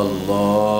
Allah.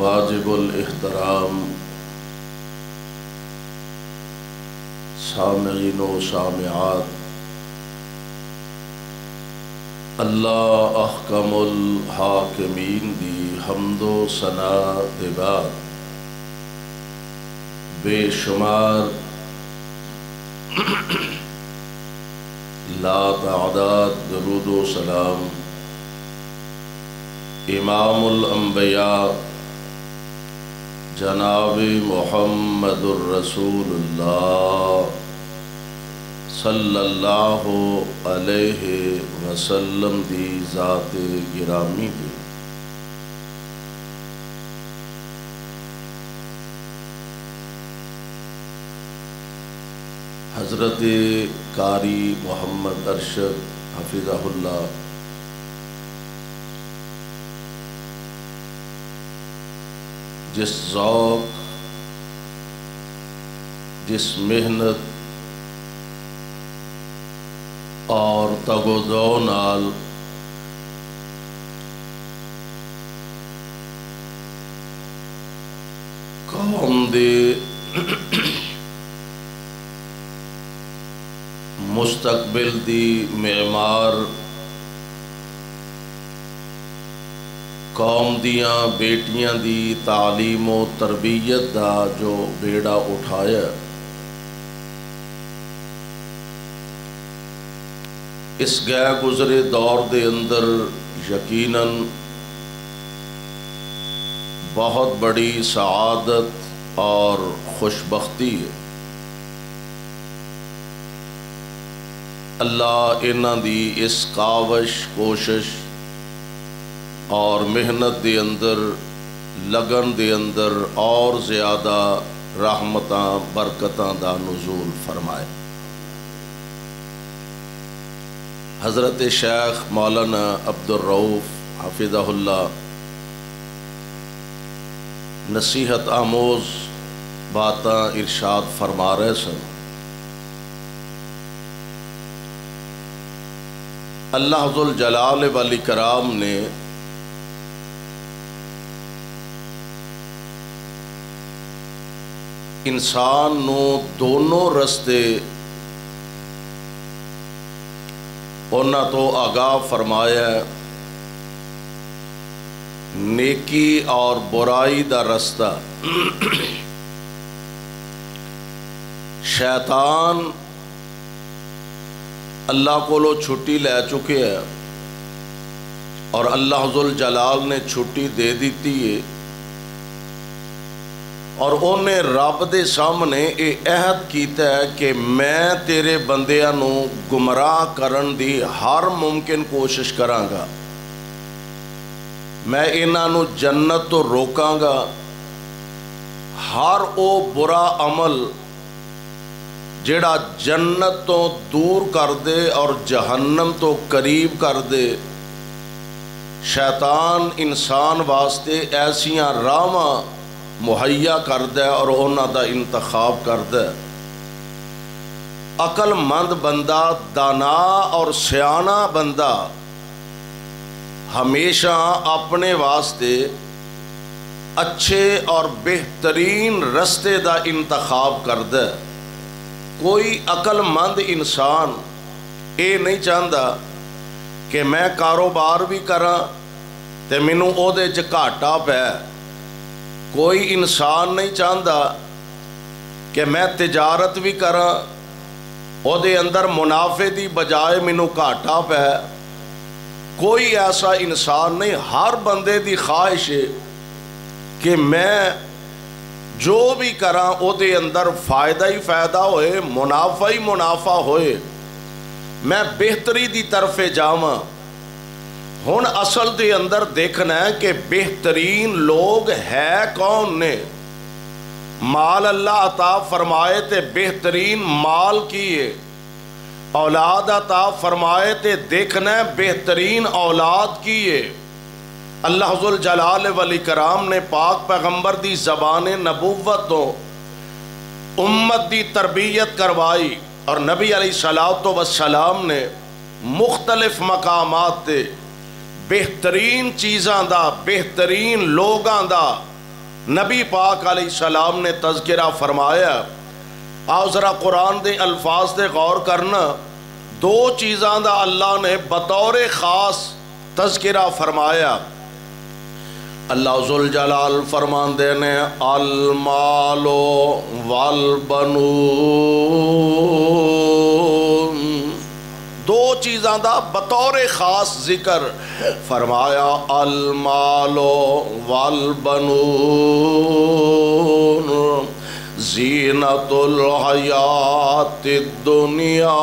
वाजिबुलहतराम सामीन सामयात अल्लाह अहकमुल हाकिमीन दी हमदो सना दिबा बाद बेशुमार लातादाद दरुदो सलाम। इमामुल अम्बिया जनाब मोहम्मदुर्रसूलुल्लाह सल्लल्लाहु अलैहि वसल्लम दी ज़ात गिरामी दी हज़रत कारी मोहम्मद अरशद हफिज़हुल्ला जिस ज़ौक़ जिस मेहनत और तगोदो नाल कौम दे मुस्तकबिल दी मेमार कौम दियाँ बेटियाँ दी तालीम तरबीयत दा जो बेड़ा उठाया इस गै गुजरे दौर के अंदर यकीनन बहुत बड़ी सआदत और खुशबख्ती है अल्लाह इन्हों की इस कावश कोशिश और मेहनत के अंदर, लगन के अंदर और ज़्यादा रहमत, बरकत का नजूल फरमाए। हज़रत शेख मौलाना अब्दुलरऊफ़ हाफिज़हुल्ला नसीहत आमोज बात इरशाद फरमा रहे सन। अल्लाह जलाल वाली कराम ने इंसान दोनों रस्ते उन्होंने तो आगाह फरमाया नेकी और बुराई का रस्ता। शैतान अल्लाह को छुट्टी लै चुके है और अल्लाह जुल जलाल ने छुट्टी दे दी है। और उन्हें रब के सामने ये अहद किया कि मैं तेरे बंदिया गुमराह करन दी हर मुमकिन कोशिश कराँगा। मैं इन्हों जन्नत तो रोकांगा। हर वो बुरा अमल जड़ा जन्नत तो दूर कर दे और जहन्नम तो करीब कर दे शैतान इंसान वास्ते ऐसिया राह मुहैया करद और उन्हों इंतखाब करद अकलमंद बंदा दाना और सियाना बंदा हमेशा अपने वास्ते अच्छे और बेहतरीन रस्ते का इंतखाब करद कोई अकलमंद इंसान ये नहीं चाहता कि मैं कारोबार भी करा तो मैनू घाटा पै कोई इंसान नहीं चाहता कि मैं तजारत भी करा ਉਹਦੇ अंदर मुनाफे की बजाय मैनू घाटा पै कोई ऐसा इंसान नहीं हर बंदे की ख्वाहिश है कि मैं जो भी करा ਉਹਦੇ अंदर फायदा ही फायदा होए मुनाफा ही मुनाफा होए मैं बेहतरी की तरफे जावा हूँ असल के अंदर देखना है कि बेहतरीन लोग है कौन ने? माल अल्लाह अता फरमाए तो बेहतरीन माल की है औलाद अता फरमाए तो देखना बेहतरीन औलाद की है अल्लाह जलाल वली कराम ने पाक पैगंबर की जबान नबूवत तो उम्मत की तरबियत करवाई और नबी अली सलात वसलाम ने मुख्तलिफ़ मकामात बेहतरीन चीज़ों का बेहतरीन लोगों का नबी पाक सलाम ने तस्करा फरमाया। आओ ज़रा कुरान के अल्फाज से गौर करना। दो चीज़ों का अल्लाह ने बतौर ख़ास तस्करा फरमाया। अल्लाह जुल जलाल फरमाते ने, अलमालो वल बनू दो चीज़ों का बतौर ख़ास ज़िक्र। फरमाया, अलमालो वल बनून, जीनतुल हयात दुनिया,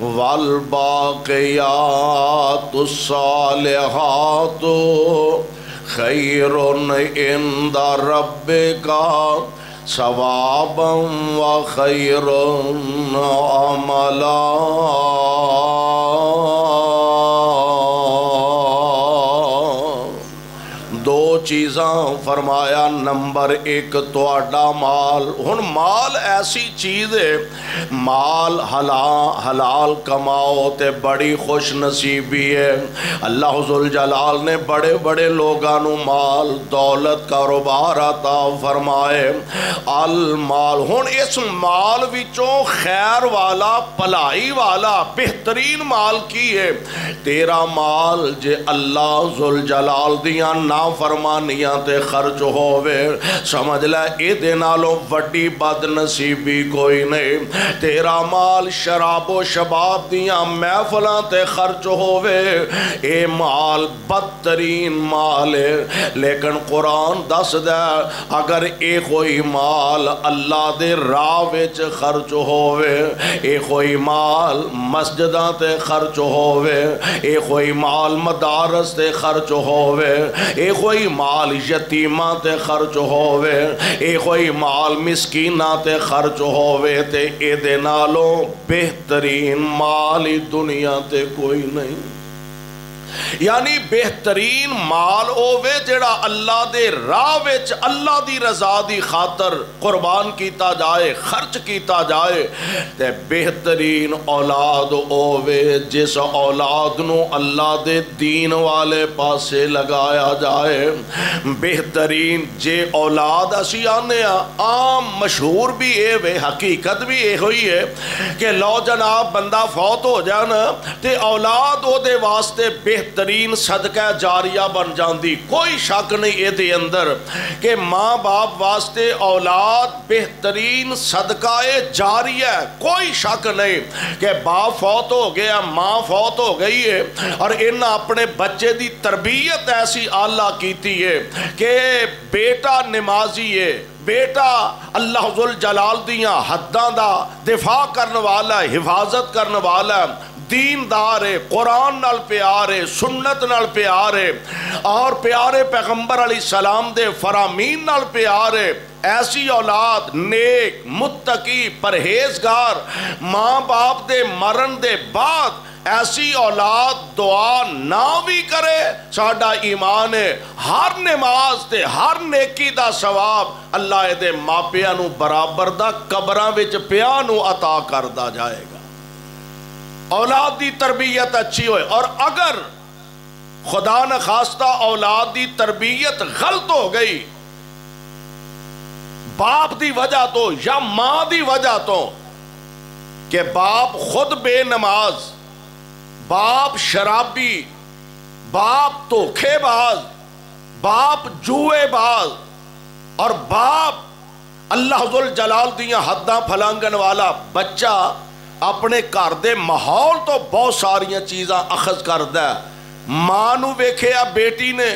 वल बाक़यात सालिहात, खैरुन इंद रब का सवाबम व खैर अमला चीज़ा फरमाया, नंबर एक थोड़ा माल। हूँ माल ऐसी चीज़ है, माल हला, हलाल कमाओ तो बड़ी खुश नसीबी है। अल्लाह जलाल ने बड़े बड़े लोगों माल, दौलत, कारोबार आता फरमाए। अल माल हूँ इस माल विचों खैर वाला, भलाई वाला, बेहतरीन माल की है। तेरा माल जे अल्लाह जुल जलाल दिया ना फरमा कुर्बानियाँ ते खर्च होवे समझ लै ए नालों वड्डी बदनसीबी कोई नहीं तेरा माल शराबो शबाब दियाँ महफलों ते खर्च होवे ए माल बदतरीन माल है लेकिन कुरान दस दे अगर ए कोई माल अल्लाह दे राह खर्च होवे ए कोई माल मस्जिदा ते खर्च होवे ए कोई माल मदारस ते खर्च होवे ए कोई माल यतीमा ते खर्च होवे ए कोई माल मिसकीना ते खर्च होवे, ते ए नालों बेहतरीन माल ही दुनिया ते कोई नहीं। यानी बेहतरीन माल होवे जड़ा अल्लाह दे राह अल्लाह दी रजा दी खातर कुर्बान किया जाए, खर्च किया जाए, ते बेहतरीन औलाद होवे जिस औलाद न अल्लाह दे दीन वाले पासे लगाया जाए, बेहतरीन जे औलाद असी आने आम मशहूर भी ये वे, हकीकत भी यो ही है कि लो जनाब, बंदा फौत हो जान ते औलाद वास्ते बे बेहतरीन सदका जारिया बन जाती कोई शक नहीं ये अंदर कि माँ बाप वास्ते औलाद बेहतरीन सदका जारिया कोई शक नहीं कि बाप फौत हो गया, माँ फौत हो गई है और इन्हें अपने बच्चे की तरबीयत ऐसी आला की है कि बेटा नमाजी है। बेटा अल्लाह जलाल दियाँ हदा का दिफा करने वाला, हिफाजत करने वाला। दीनदार है कुरान नाल प्यार है सुन्नत नाल प्यार है और प्यारे पैगंबर अली सलाम दे फरामीन नाल प्यार है ऐसी औलाद, नेक, मुत्तकी, परहेजगार माँ बाप दे मरण दे बाद ऐसी औलाद दुआ ना भी करे, साडा ईमान है। हर नमाज़ ते हर नेकी दा सवाब अल्लाह दे मापिया बराबर दा कबरां विच पिया अता करदा जाएगा। औलाद की तरबीयत अच्छी हो और अगर खुदा न खास्ता औलाद की तरबीयत गलत हो गई, बाप की वजह तो या माँ की वजह तो कि बाप खुद बेनमाज, बाप शराबी, बाप धोखेबाज, बाप जुएबाज और बाप अल्लाह जलाल दिया हदा फलांगन वाला बच्चा अपने घर के माहौल तो बहुत सारिया चीज़ा अखज करता माँ वेख्या बेटी ने,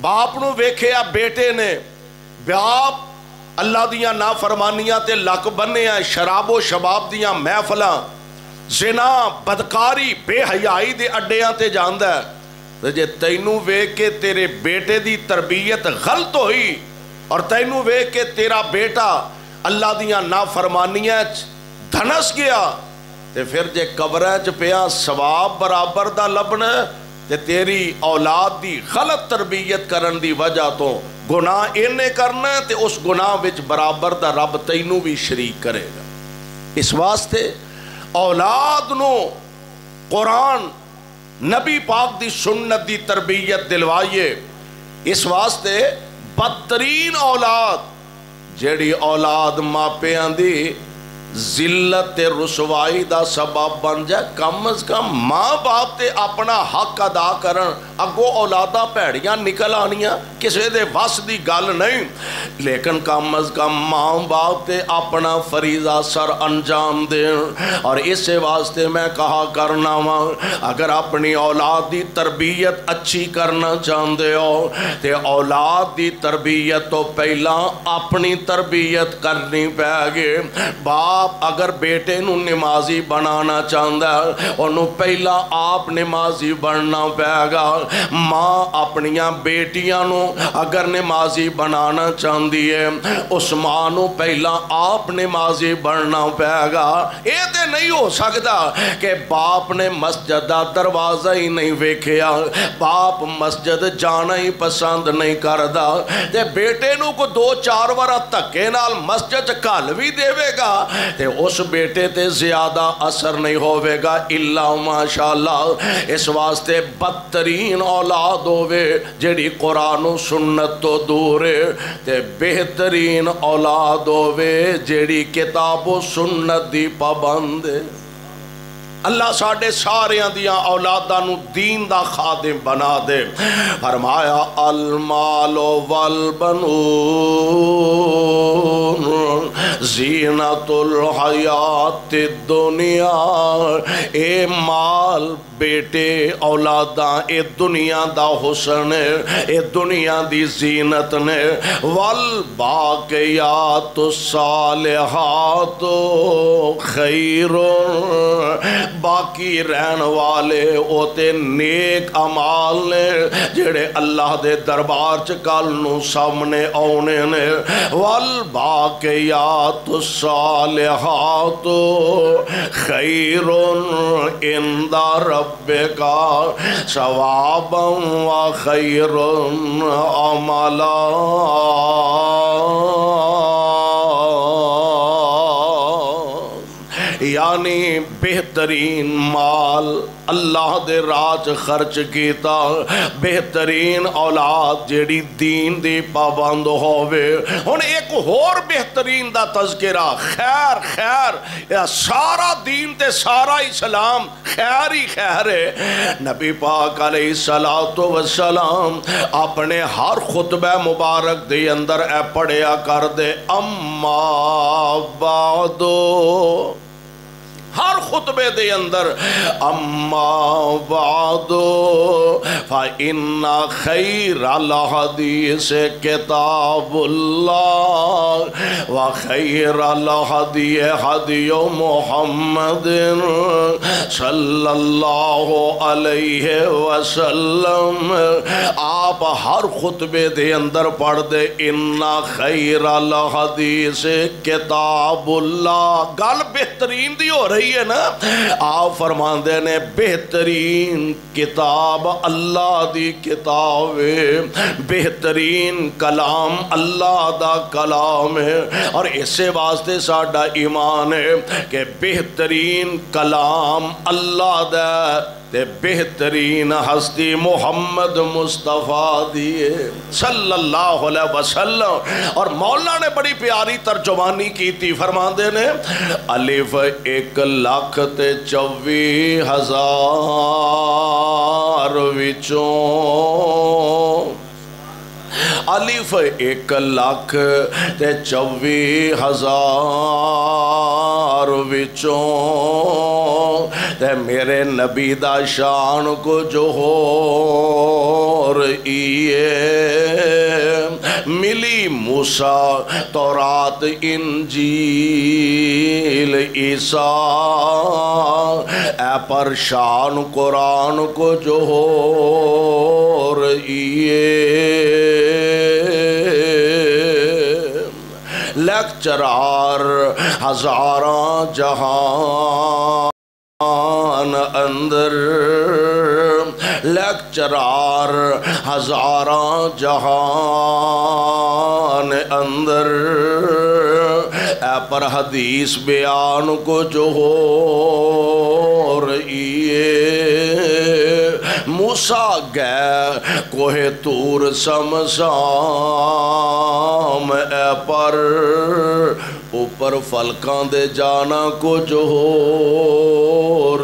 बाप न वेख्या बेटे ने, बाप अल्लाह दिया ना फरमानिया ते लक बने शराबो शबाब दिया महफल, जिना बदकारी, बेहयाई के अड्डिया ते जाता है। जे तेनू वेख के तेरे बेटे की तरबीयत गलत और तेनू वेख के तेरा बेटा अल्लाह दिया ना धनस गया। तो फिर जे कबर च पिया, सवाब बराबर का लभना तो तेरी औलाद की गलत तरबीयत करने की वजह तो गुनाह इन्हें करना तो उस गुनाह बराबर का रब तेनू भी शरीक करेगा। इस वास्ते औलाद न कुरान, नबी पाक की सुन्नत की तरबीयत दिलवाइए। इस वास्ते बदतरीन औलाद, जड़ी औलाद मापिया की जिल्लत रसवाई का सबब बन जाए, कम अज कम माँ बाप ते अपना हक अदा कर अगो औलादा भैड़िया निकल आनिया, किसी के बस की गल नहीं। लेकिन कम अज कम माँ बाप ते अपना फरीजा सर अंजाम देन। और इस वास्ते मैं कहा करना वा, अगर अपनी औलाद की तरबीयत अच्छी करना चाहते हो तो औलाद की तरबीयत तो पहला अपनी तरबीयत करनी पैगे। बाप बाप अगर बेटे नमाजी बनाना चाहता है पहला आप नमाजी बनना पैगा। माँ अपन बेटिया अगर नमाजी बनाना चाहती है, उस माँ पहला आप नमाजी बनना पैगा। ये तो नहीं हो सकता कि बाप ने मस्जिद का दरवाज़ा ही नहीं वेख्या बाप मस्जिद जाना ही पसंद नहीं करता बेटे को दो चार बार धक्के मस्जिद घल भी देगा ते उस बेटे ते ज़्यादा असर नहीं होगा इला माशाला इस वास्ते बदतरीन औलाद होवे जी कुरान सुन्नत तो दूर ते बेहतरीन औलाद होवे जी किताबो सुन्नत दी पाबंद अल्लाह साढ़े सारिया दिया औलादा दीन का खादिम बना दे। फरमाया, अलमालो वल बनू जीनतुल हयात दुनिया। ए माल बेटे, औलादा, ए दुनिया दा हुसन, ए दुनिया दी जीनत ने। वल बाकियात सालिहात खैर बाकी रहन वाले ओते नेक अमाल ने, जेड़े अल्लाह दे दरबार च कल नू सामने आने ने। वल बाकियात सालिहात खैर इंदा रब्बे का सवाबम व खैर अमला। यानी बेहतरीन माल। अल्लाह दे राज खर्च किया बेहतरीन औलाद जेड़ी दीन दी पाबंद होवे। हुन एक होर बेहतरीन दा तज़किरा, खैर खैर, या सारा दीन ते सारा इस्लाम खैर ही खैर है। नबी पाक सलातो वसलाम अपने हर खुतबे मुबारक दे अंदर ए पढ़िया कर दे अम्मा बादो। हर खुतबे दे अंदर। अम्मा वादो फ़िन्ना खैर हदीस किताबुल्लाह, व खैर हदी हदियो मोहम्मद सल्लल्लाहु अलैहि वसल्लम। आप हर खुतबे दे अंदर पढ़ दे, इन्ना खैर हदीस किताबुल्लाह। गल बेहतरीन दी हो रही है ना? आप फरमाते ने बेहतरीन किताब, अल्लाह दी किताब है बेहतरीन कलाम, अल्लाह दा कलाम है। और इसे वास्ते साडा ईमान है कि बेहतरीन कलाम अल्लाह दा ते बेहतरीन हस्ती मोहम्मद मुस्तफ़ा दिए। सल्लल्लाहु अलैहि वसल्लम। और मौला ने बड़ी प्यारी तर्जुमानी की थी, फरमाते ने, अलिफ एक लख ते चौबी हज़ार विचों। अलिफ एक लख चौबी हज़ार विचों ते मेरे नबी दा शान कुछ हो मिली मूसा तो रात इंजील ईसा। ए पर शान कुरान को जो हो लेक्चरार हजारा जहान अंदर लेक्चरार हजारा जहान अंदर ए पर हदीस बयान को जो हो रही मूसा गए कोहे तूर समसाम ए पर ऊपर फलकों दे जाना कुछ होर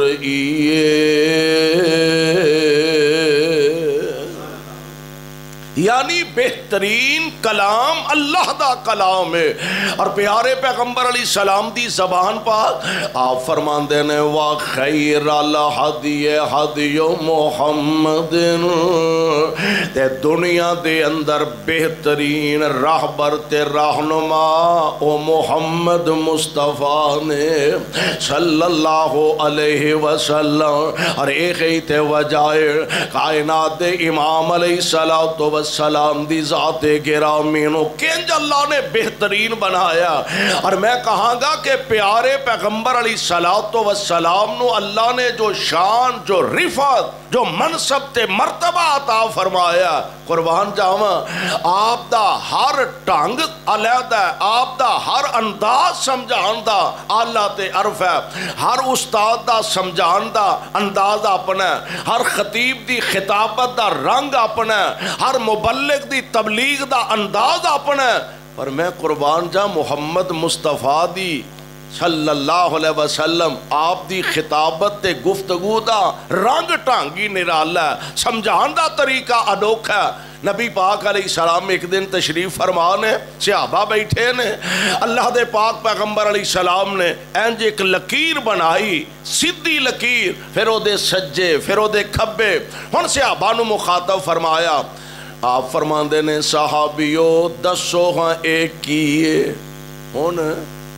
यानी बेहतरीन कलाम अल्लाह का कलाम है। और प्यारे पैगंबर अली सलाम दी जबान पर आप फरमाते ने वाह खैर हदिय, हदियो मोहम्मद ते दुनिया दे अंदर बेहतरीन राहबर ते रहनुमा, ओ मोहम्मद मुस्तफ़ा ने सल्लल्लाहु अलैहि वसल्लम। और एक ही ते वजह कायनात इमाम अलैहिस्सलातु सलाम दी जाते गिरामीनो। किंज अल्लाह ने बेहतरीन बनाया। और मैं कहांगा कि प्यारे पैगंबर अली सलात व सलाम अल्लाह ने जो शान, जो रिफत, जो मनसब ते मरतबा अता फरमाया, कुर्बान जावा आप दा हर ढंग अलहदा आप दा हर अंदाज समझान दा आला ते अरफ है। हर उस्ताद दा समझान दा अंदाज अपना है। हर खतीब दी खिताबत दा रंग अपना है। हर मुबलक दी तबलीग दा अंदाज अपना पर मैं कुर्बान जा मुहम्मद मुस्तफ़ा दी सल्लल्लाहु अलैहि वसल्लम, आप दी खिताबत ते गुफ्तगू दा, रंग ढंग निराला समझाने का तरीका अनोखा नबी पाक सलाम एक दिन तशरीफ़ फरमा ने सिहाबा बैठे ने, अल्लाह दे पाक पैगंबर सलाम ने इंज एक लकीर बनाई, सीधी लकीर, फिर वो सज्जे, फिर वो खब्बे हूँ सिहाबा मुखातब फरमाया आप फरमाते ने साहबियो दसो हाँ एक की हूँ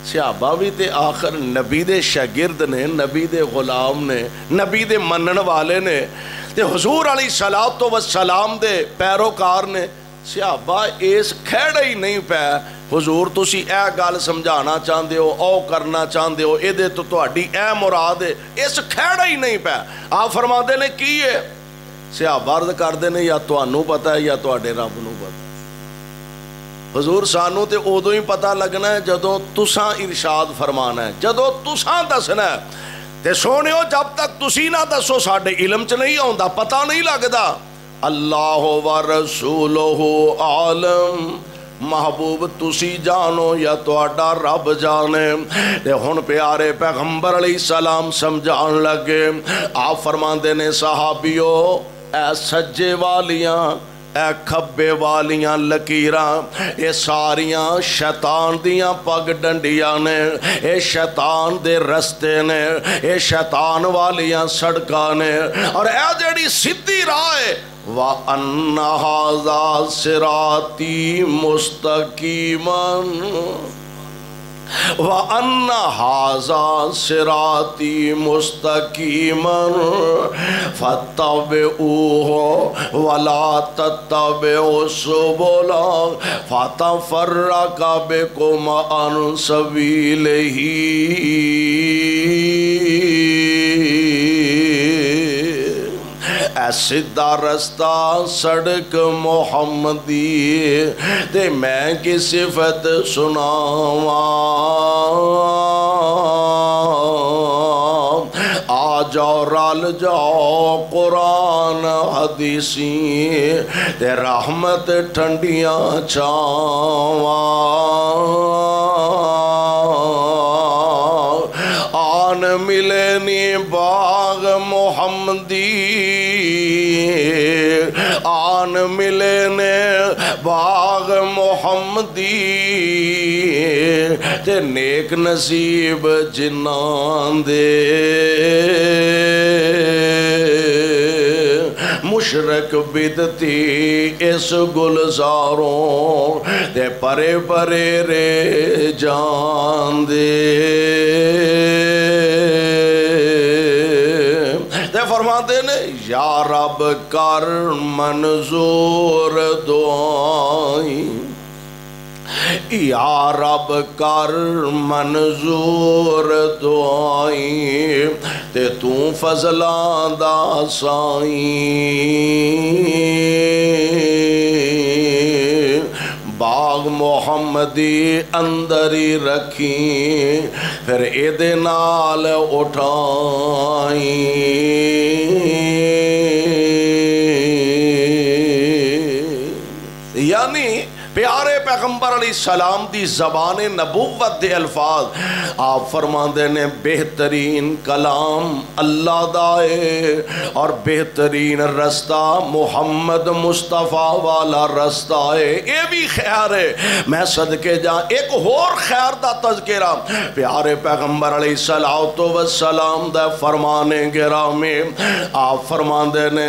सियाबा भी तो आखिर नबी दे शागिर्द ने नबी दे गुलाम ने नबी दे मनन वाले ने ते हजूर अली सलात तो सलाम दे पैरोकार ने सियाबा इस खैड़ ही नहीं पै हजूर तुम यह गल समझाना चाहते हो औ करना चाहते हो ये तो ए मुराद है इस खैड़ ही नहीं पै आप फरमाते ने की है सियाबा अर्द करते हैं या तो पता है या तो रब न पता ਹਜ਼ੂਰ ਸਾਨੂੰ ਤੇ ਉਦੋਂ ਹੀ ਪਤਾ ਲੱਗਣਾ ਹੈ ਜਦੋਂ ਤੁਸਾਂ ਇਰਸ਼ਾਦ ਫਰਮਾਨਾ ਹੈ ਜਦੋਂ ਤੁਸਾਂ ਦੱਸਣਾ ਹੈ ਤੇ ਸੋਹਣਿਓ ਜਦ ਤੱਕ ਤੁਸੀਂ ਨਾ ਦੱਸੋ ਸਾਡੇ ਇਲਮ 'ਚ ਨਹੀਂ ਆਉਂਦਾ ਪਤਾ ਨਹੀਂ ਲੱਗਦਾ ਅੱਲਾਹ व ਰਸੂਲੁਹੁ ਆਲਮ ਮਹਬੂਬ ਤੁਸੀਂ ਜਾਣੋ ਜਾਂ ਤੁਹਾਡਾ ਰੱਬ ਜਾਣੇ ਤੇ ਹੁਣ ਪਿਆਰੇ ਪੈਗੰਬਰ ਅਲੀ ਸਲਾਮ ਸਮਝਾਉਣ ਲੱਗੇ ਆਪ ਫਰਮਾਉਂਦੇ ए सज्जे वालिया ए खब्बे वालिया लकीर ये सारिया शैतान दिया पग डंडिया ने ये शैतान दे रस्ते ने ये शैतान वालिया सड़क ने। और यह जड़ी सीधी राह है वाह अन्ना सिराती मुस्तकीमन। व अन्न हाजा सिराती मुस्तकीमन फतब ऊहो वला तब सुबोला फतः फर्रा का बे कुम अनुसवील ही सीधा रस्ता सड़क मोहम्मदी, ते मैं कि सिफत सुनावा। आ जाओ, रल जाओ, कुरान हदीसी, ते रहमत ठंडिया छावा। मिलनी बाग मोहम्मदी मिलने बाग मोहम्मदी, ते नेक नसीब जिन्ना दे। मुशरक बिदती इस गुलजारों, ते परे परे रे जान दे या रब कर मंजूर दुआई या रब कर मंजूर दुआई ते तू फजलां दा बाग मोहम्मदी अंदर ही रखी फिर ए उठाई पैगंबर अली सलाम दी जबान नबूवत दे अल्फाज। आप फरमाते ने, बेहतरीन कलाम अल्लाह दा है, और बेहतरीन रस्ता मुहम्मद मुस्तफ़ा वाला रस्ता है। ये भी खैर है। मैं सदके जा, एक होर खैर दा तज़किरा। प्यारे पैगंबर अली सलातो व सलाम दा फरमाने गिरामी। आप फरमाते ने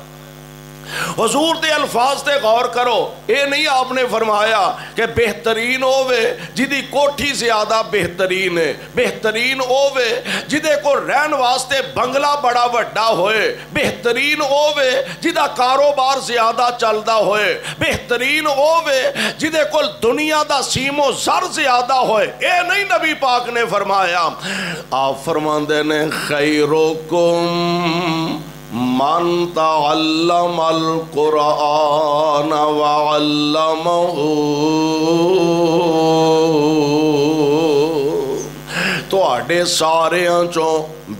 हजूर के अल्फाज से गौर करो। ये नहीं आपने फरमाया कि बेहतरीन होवे, जिदी कोठी ज़्यादा बेहतरीन है। बेहतरीन होवे, जिदे को रहन वास्ते बंगला बड़ा वड्डा होए। बेहतरीन होवे, जिदा कारोबार ज़्यादा चलता होए। बेहतरीन होवे, जिदे को दुनिया का सीमो सर ज़्यादा होए। ये नहीं नबी पाक ने फरमाया, आप फरमाते ने, खैरोकुम। मन तल्लम अल कुरान वल्लम थोड़े सारे चो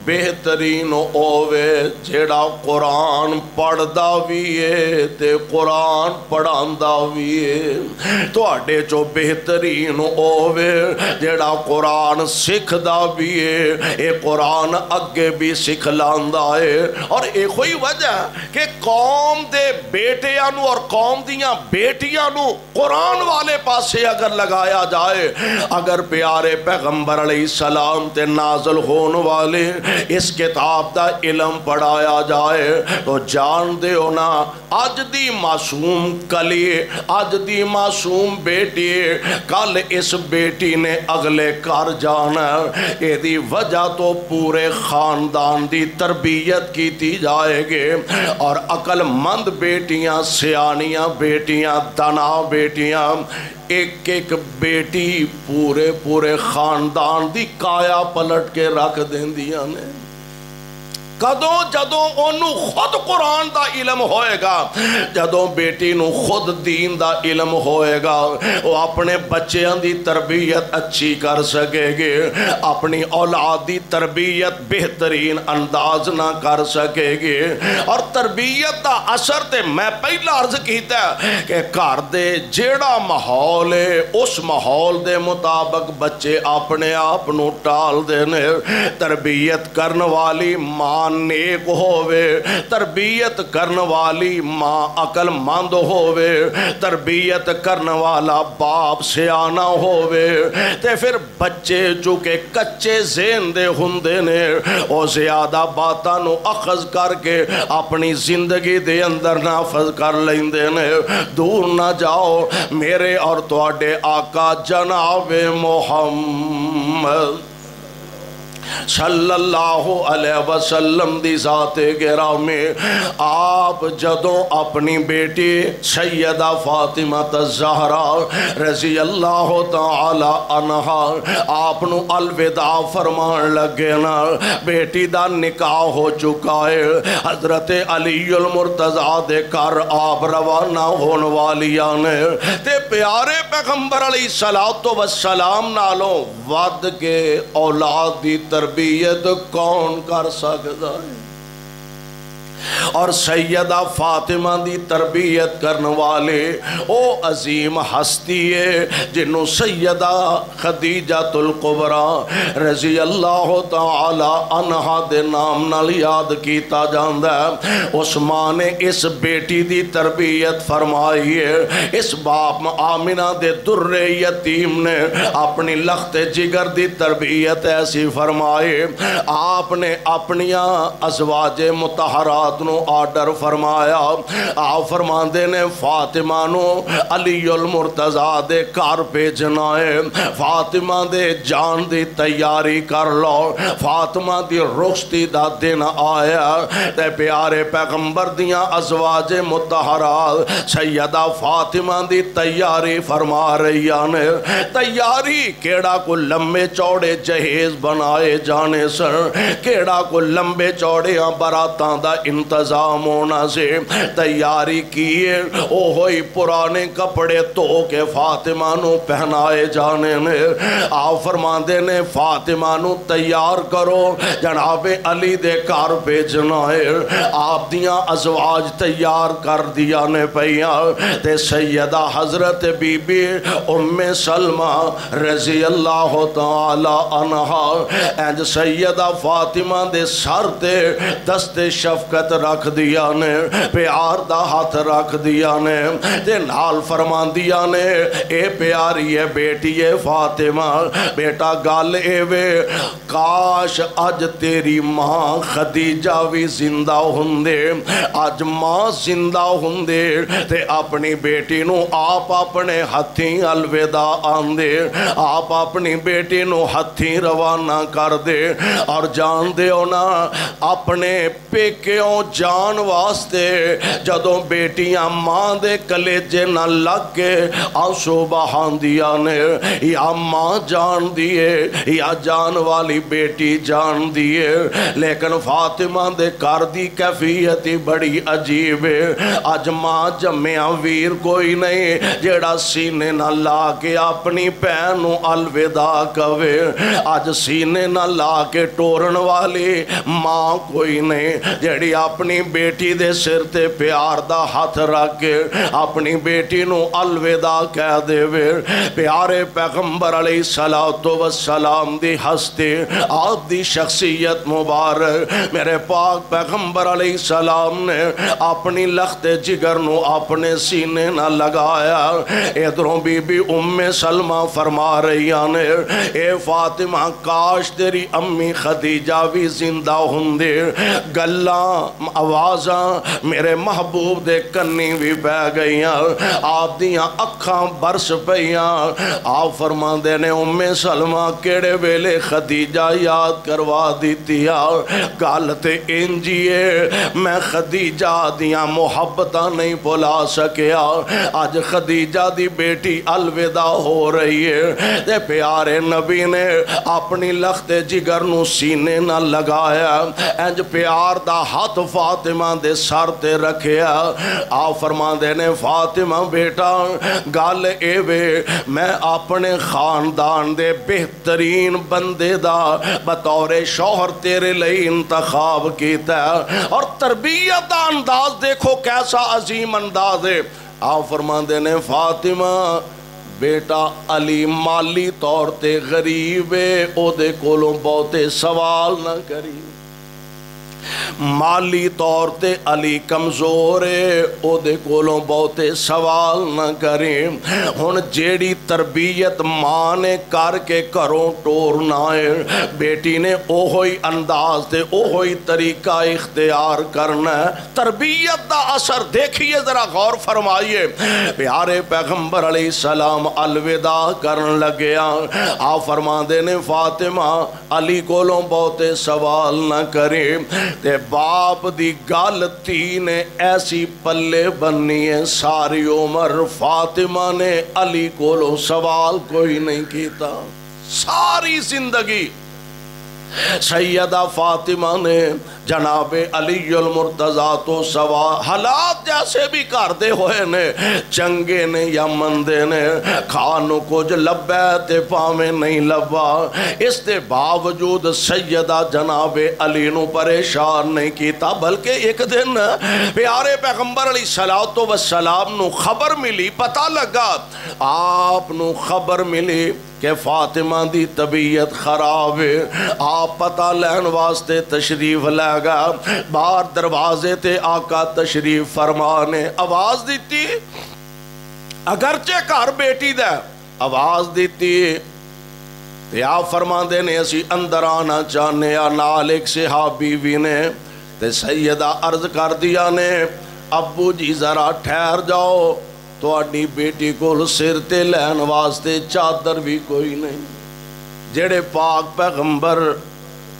बेहतरीन होवे जेड़ा कुरान पढ़ा भी है ते कुरान पढ़ा भी है थोड़े तो चो बेहतरीन होवे जेड़ा कुरान सीखदा भी है ये कुरान अगे भी सिख लादा है और यो ही वजह कि कौम के बेटिया और कौम दिया बेटिया कुरान वाले पास अगर लगाया जाए, अगर प्यारे पैगंबर सलाम ते नाजल होने वाले इस किताब का इलम पढ़ाया जाए तो जान दो ना अज दी मासूम कली अज दी मासूम बेटी, कल इस बेटी ने अगले घर जाना। यदी वजह तो पूरे खानदान की तरबियत की जाएगी, और अकलमंद बेटियाँ, सियानियाँ बेटियाँ तना बेटियाँ एक एक बेटी पूरे पूरे खानदान की काया पलट के रख देंदियाँ। Amen. कदों जदों ओनू खुद कुरान का इलम होएगा, जदों बेटी खुद दीन का इलम होएगा, वो अपने बच्चों की तरबीयत अच्छी कर सकेगी, अपनी औलाद की तरबीयत बेहतरीन अंदाज ना कर सकेगी। और तरबीयत का असर तो मैं पहला अर्ज़ किया कि घर दे जेड़ा माहौल है, उस माहौल के मुताबिक बच्चे अपने आप टालते हैं तरबीयत करने वाली माँ नेक होवे, तरबियत करने वाली माँ अकलमंद होवे, तरबियत करने वाला बाप सियाना होवे। ते फिर बच्चे चूँकि कच्चे जेन दे होंगे ने वो ज़्यादा बातों अखज करके अपनी ज़िंदगी दे अंदर नाफज कर लेंदे ने। दूर ना जाओ, मेरे और थोड़े आका जनाबे मोहम्मद। सल्लल्लाहु अलैहि वसल्लम दी जाते गिरामी आप जदों अपनी बेटी सैयदा फातिमा तजहरा रज़ी अल्लाह तआला अनहा आप अलविदा फरमान लगे ना, बेटी का निकाह हो चुका है। हज़रत अली मुर्तजा दे घर आप रवाना होने वालिया ने, ते प्यारे पैगंबर अली सलातो वसलाम नालों वध के औलाद की तरबियत कौन कर सकता है? और सैयदा फातिमा की तरबियत करने वाले, ओ अजीम हस्ती है, जिन्हों सैयदा खदीजा तुलकुबरा रज़ी अल्लाह तहा दे नाम नाल याद किया जाता है। उस माँ ने इस बेटी की तरबियत फरमाई है। इस बाप आमिना दे दुर्रे यतीम ने अपनी लखत जिगर की तरबियत ऐसी फरमाए आपने अपनिया अजवाजे मुतहरात रात को आर्डर फरमाया। आ फरमाते ने फातिमा अली उल मुर्तजा दे घर भेजना है। फातिमा दे जान की तैयारी कर लो। फातिमा की रुश्ती का दिन आया। ते प्यारे पैगंबर दिया अजवाज मुतहरा सैयदा फातिमा की तैयारी फरमा रही ने। तैयारी केड़ा को लंबे चौड़े जहेज बनाए जाने सन? केड़ा को लंबे चौड़े बरातों का इंतज़ाम होना से तैयारी की ओहो ही पुराने कपड़े धो के फातिमा पहनाए जाने ने। आ फरमाते ने फातिमा तैयार करो। जनाबे अली दे घर भेजना है। आप दिया अजवाज तैयार कर दिया ने पैया ते सैयदा हज़रत बीबी उम्मे सलमा रज़ी अल्लाह तआला अनहा। इंज सैयदा फातिमा दे सर ते दस्ते शफकत रख दिया ने, प्यार हाथ रख दिया ने, ते नाल फरमांदिया ने, ए प्यारी है बेटी है फातिमा, बेटा गल एवे, काश अज तेरी माँ खदीजा भी ज़िंदा होंदे, अज माँ ज़िंदा होंदे, ते अपनी बेटी नु आप अपने हथी अलविदा आंदे, आप अपनी बेटी नु हथी रवाना कर दे, और जान दे ना, अपने पेक्यों जान वास्ते जदों बेटियाँ माँ दे कलेजे न लग के आँसू बहादिया ने या माँ जान दिए या जान वाली बेटी जान दिए लेकिन फातिमा दे घर की कैफियत ही बड़ी अजीब है अज माँ जमया वीर कोई नहीं जेड़ा सीने न ला के अपनी भैन अलविदा कवे अज सीने न ला के टोरन वाली माँ कोई नहीं जड़ी अपनी बेटी दे सिर ते प्यार दा हथ रख के अपनी बेटी नु अलविदा कह देवे प्यारे पैगंबर अली सलातो व सलाम दी हस्ती आप दी शख्सियत मुबारक मेरे पाक पैगंबर अली सलाम ने अपनी लखते जिगर नु अपने सीने ना लगाया इधरों बीबी उम्मे सलमा फरमा रही ने ए फातिमा काश तेरी अम्मी खदीजा भी ज़िंदा होंदे गल्ला आवाजा मेरे महबूब दे कन्नी भी पै गई आप दियाँ अखा बरस पईयां। आप फरमाते ने, उम्मे सलमा, केड़े वेले खदीजा याद करवा दी गल तो इंजिए मैं खदीजा दियाँ मुहब्बत नहीं भुला सकिया अज खदीजा दी बेटी अलविदा हो रही है ते प्यारे नबी ने अपनी लखते जिगर सीने न लगाया। इंज प्यार दा हाथ फातिमा दे सर ते रखिया आ फरमाते ने, फातिमा, बेटा, गल एवे मैं अपने खानदान दे बेहतरीन बंदे दा बतौर शोहर तेरे लिए इंतखाब किया और तरबियत का अंदाज देखो कैसा अजीम अंदाज है। आप फरमाते ने, फातिमा, बेटा, अली माली तौर ते गरीब है, ओदे कोलों बहुते सवाल ना करी। माली तौर ते अली कमज़ोर है कोलों बहुते सवाल न करें। हुन जेड़ी तरबीयत माँ ने करके घरों टोरना है, बेटी ने ओहो ही अंदाज ते ओहो ही तरीका इख्तियार करना है। तरबीयत का असर देखिए, जरा गौर फरमाइए। प्यारे पैगंबर अली सलाम अलविदा करन लगे आ फरमा ने, फातिमा, अली कोलों बहुते सवाल न करें। ते बाप दी गल धी ने ऐसी पल्ले बननी है सारी उम्र फातिमा ने अली कोलो सवाल कोई नहीं किया सारी ज़िंदगी सैयदा फातिमा ने जनाबे अलील मुर्तजा तो सवा हालात जैसे भी करते हुए ने, चंगे ने या मंदे ने, खान कुछ लभै ते भावे नहीं लभा इस दे बावजूद सैयदा जनाबे अली नु परेशान नहीं किया बल्कि एक दिन प्यारे पैगंबर अली सलाह तो वसलाम नु खबर मिली, पता लगा, आप खबर मिली कि फातिमा की तबीयत खराब है। आप पता लैन वास्ते तशरीफ़ लैगा बाहर दरवाजे ते आका तशरीफ़ फरमा ने आवाज़ दी अगरचे घर बेटी द, आवाज़ दी आप फरमाते ने, असी अंदर आना चाहने नाल एक सिहाबी भी ने। ते सैयदा अर्ज़ कर दिया ने अबू जी, जरा ठहर जाओ। थोड़ी बेटी को सिर ते लैन वास्ते चादर भी कोई नहीं। जेड़े पाक पैगंबर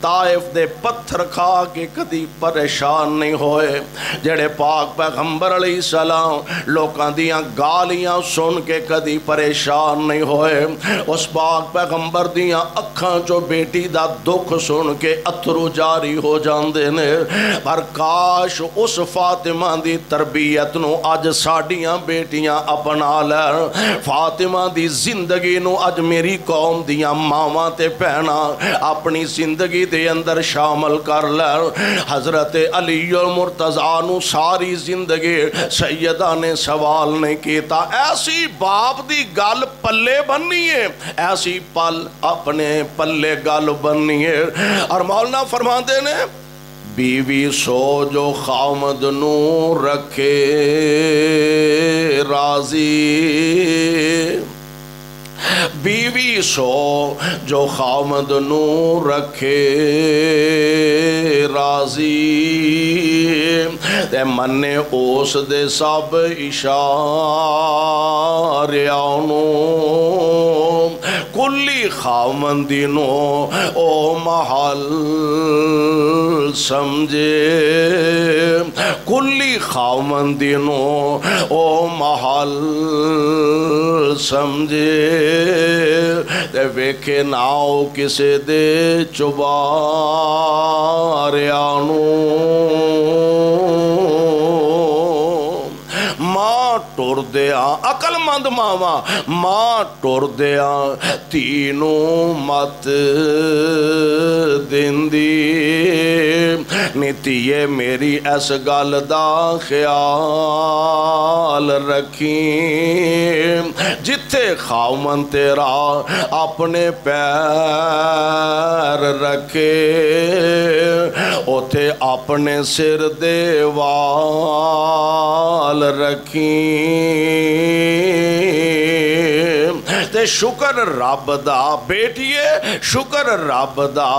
ताइफ दे पत्थर खा के कदी परेशान नहीं होए। जेड़े पाक पैगंबर अली सलाम लोगों दियाँ गालियाँ सुन के कदी परेशान नहीं होए। उस पाक पैगंबर दियाँ अखां चो बेटी दा दुख सुन के अथरू जारी हो जाते ने। पर काश उस फातिमा दी तरबियत नु अज साडियाँ बेटियाँ अपना लैन। फातिमा दी ज़िंदगी अज मेरी कौम दियाँ मावां ते भैणां अपनी ज़िंदगी दे अंदर शामिल कर लै। हज़रत अली मुर्तजा सारी ज़िंदगी सैयदा ने सवाल नहीं किया ऐसी बाप की गल पल्ले बननी है, ऐसी पल अपने पल्ले गल बननी है। और मौलना फरमाते ने, बीवी सो जो खामद नू रखे, राज़ी। बीवी सो, जो खामद नू रखे, राज़ी। ते मन्ने उस दे सब इशारियाँ कुली खामंदी नो, ओ महल समझे। कुली खामंदी नो ओ महल समझे। ते वेखे नाओ किसे दे चुबारिया माँ टुरदिया अकलमंद मावा माँ टुरदिया तीनों मत दिंदी नीतिए मेरी इस गल का ख्याल रखी जिथे खामन तेरा अपने पैर रखे उथे अपने सिर दे वाल रखी ते शुक्र रब दा बेटिए, शुक्र रब दा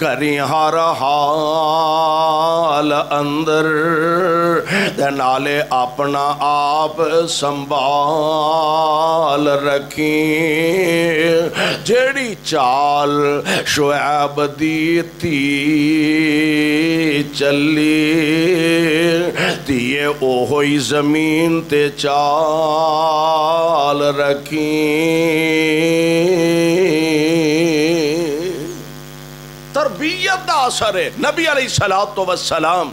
करी हर हाल अंदर। ते नाले अपना आप संभाल रखी। जेड़ी चाल शुएब दी चली ओहो ही ज़मीन ते चाल रखी। तरबियत का असर है। नबी अली सलात तो वसलाम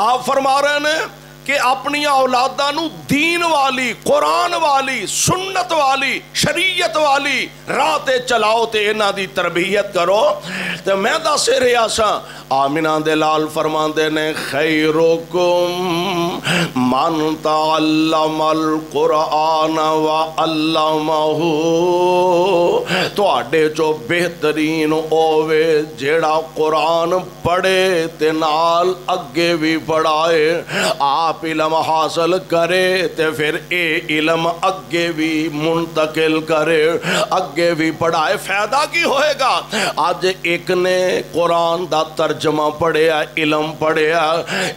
आप फरमा रहे हैं कि अपनी औलादा दीन वाली, कुरान वाली, सुन्नत वाली, शरीयत वाली राह चलाओ तो इन्हों की तरबीयत करो। तो मैं दस रहा सा, आमिना दे लाल फरमाते ने, खैरुकुम मन तल्लमल कुरान व अल्लमहु। ਤੁਹਾਡੇ ਚੋਂ ਬਿਹਤਰੀਨ ਹੋਵੇ ਜਿਹੜਾ ਕੁਰਾਨ ਪੜ੍ਹੇ ਤੇ ਨਾਲ ਅੱਗੇ ਵੀ ਪੜਾਏ ਆਪ ਇਲਮ ਹਾਸਲ ਕਰੇ ਤੇ ਫਿਰ ਇਹ ਇਲਮ ਅੱਗੇ ਵੀ ਮੁੰਤਕਿਲ ਕਰੇ ਅੱਗੇ ਵੀ ਪੜਾਏ ਫਾਇਦਾ ਕੀ ਹੋਏਗਾ ਅੱਜ ਇੱਕ ਨੇ ਕੁਰਾਨ ਦਾ ਤਰਜਮਾ ਪੜਿਆ ਇਲਮ ਪੜਿਆ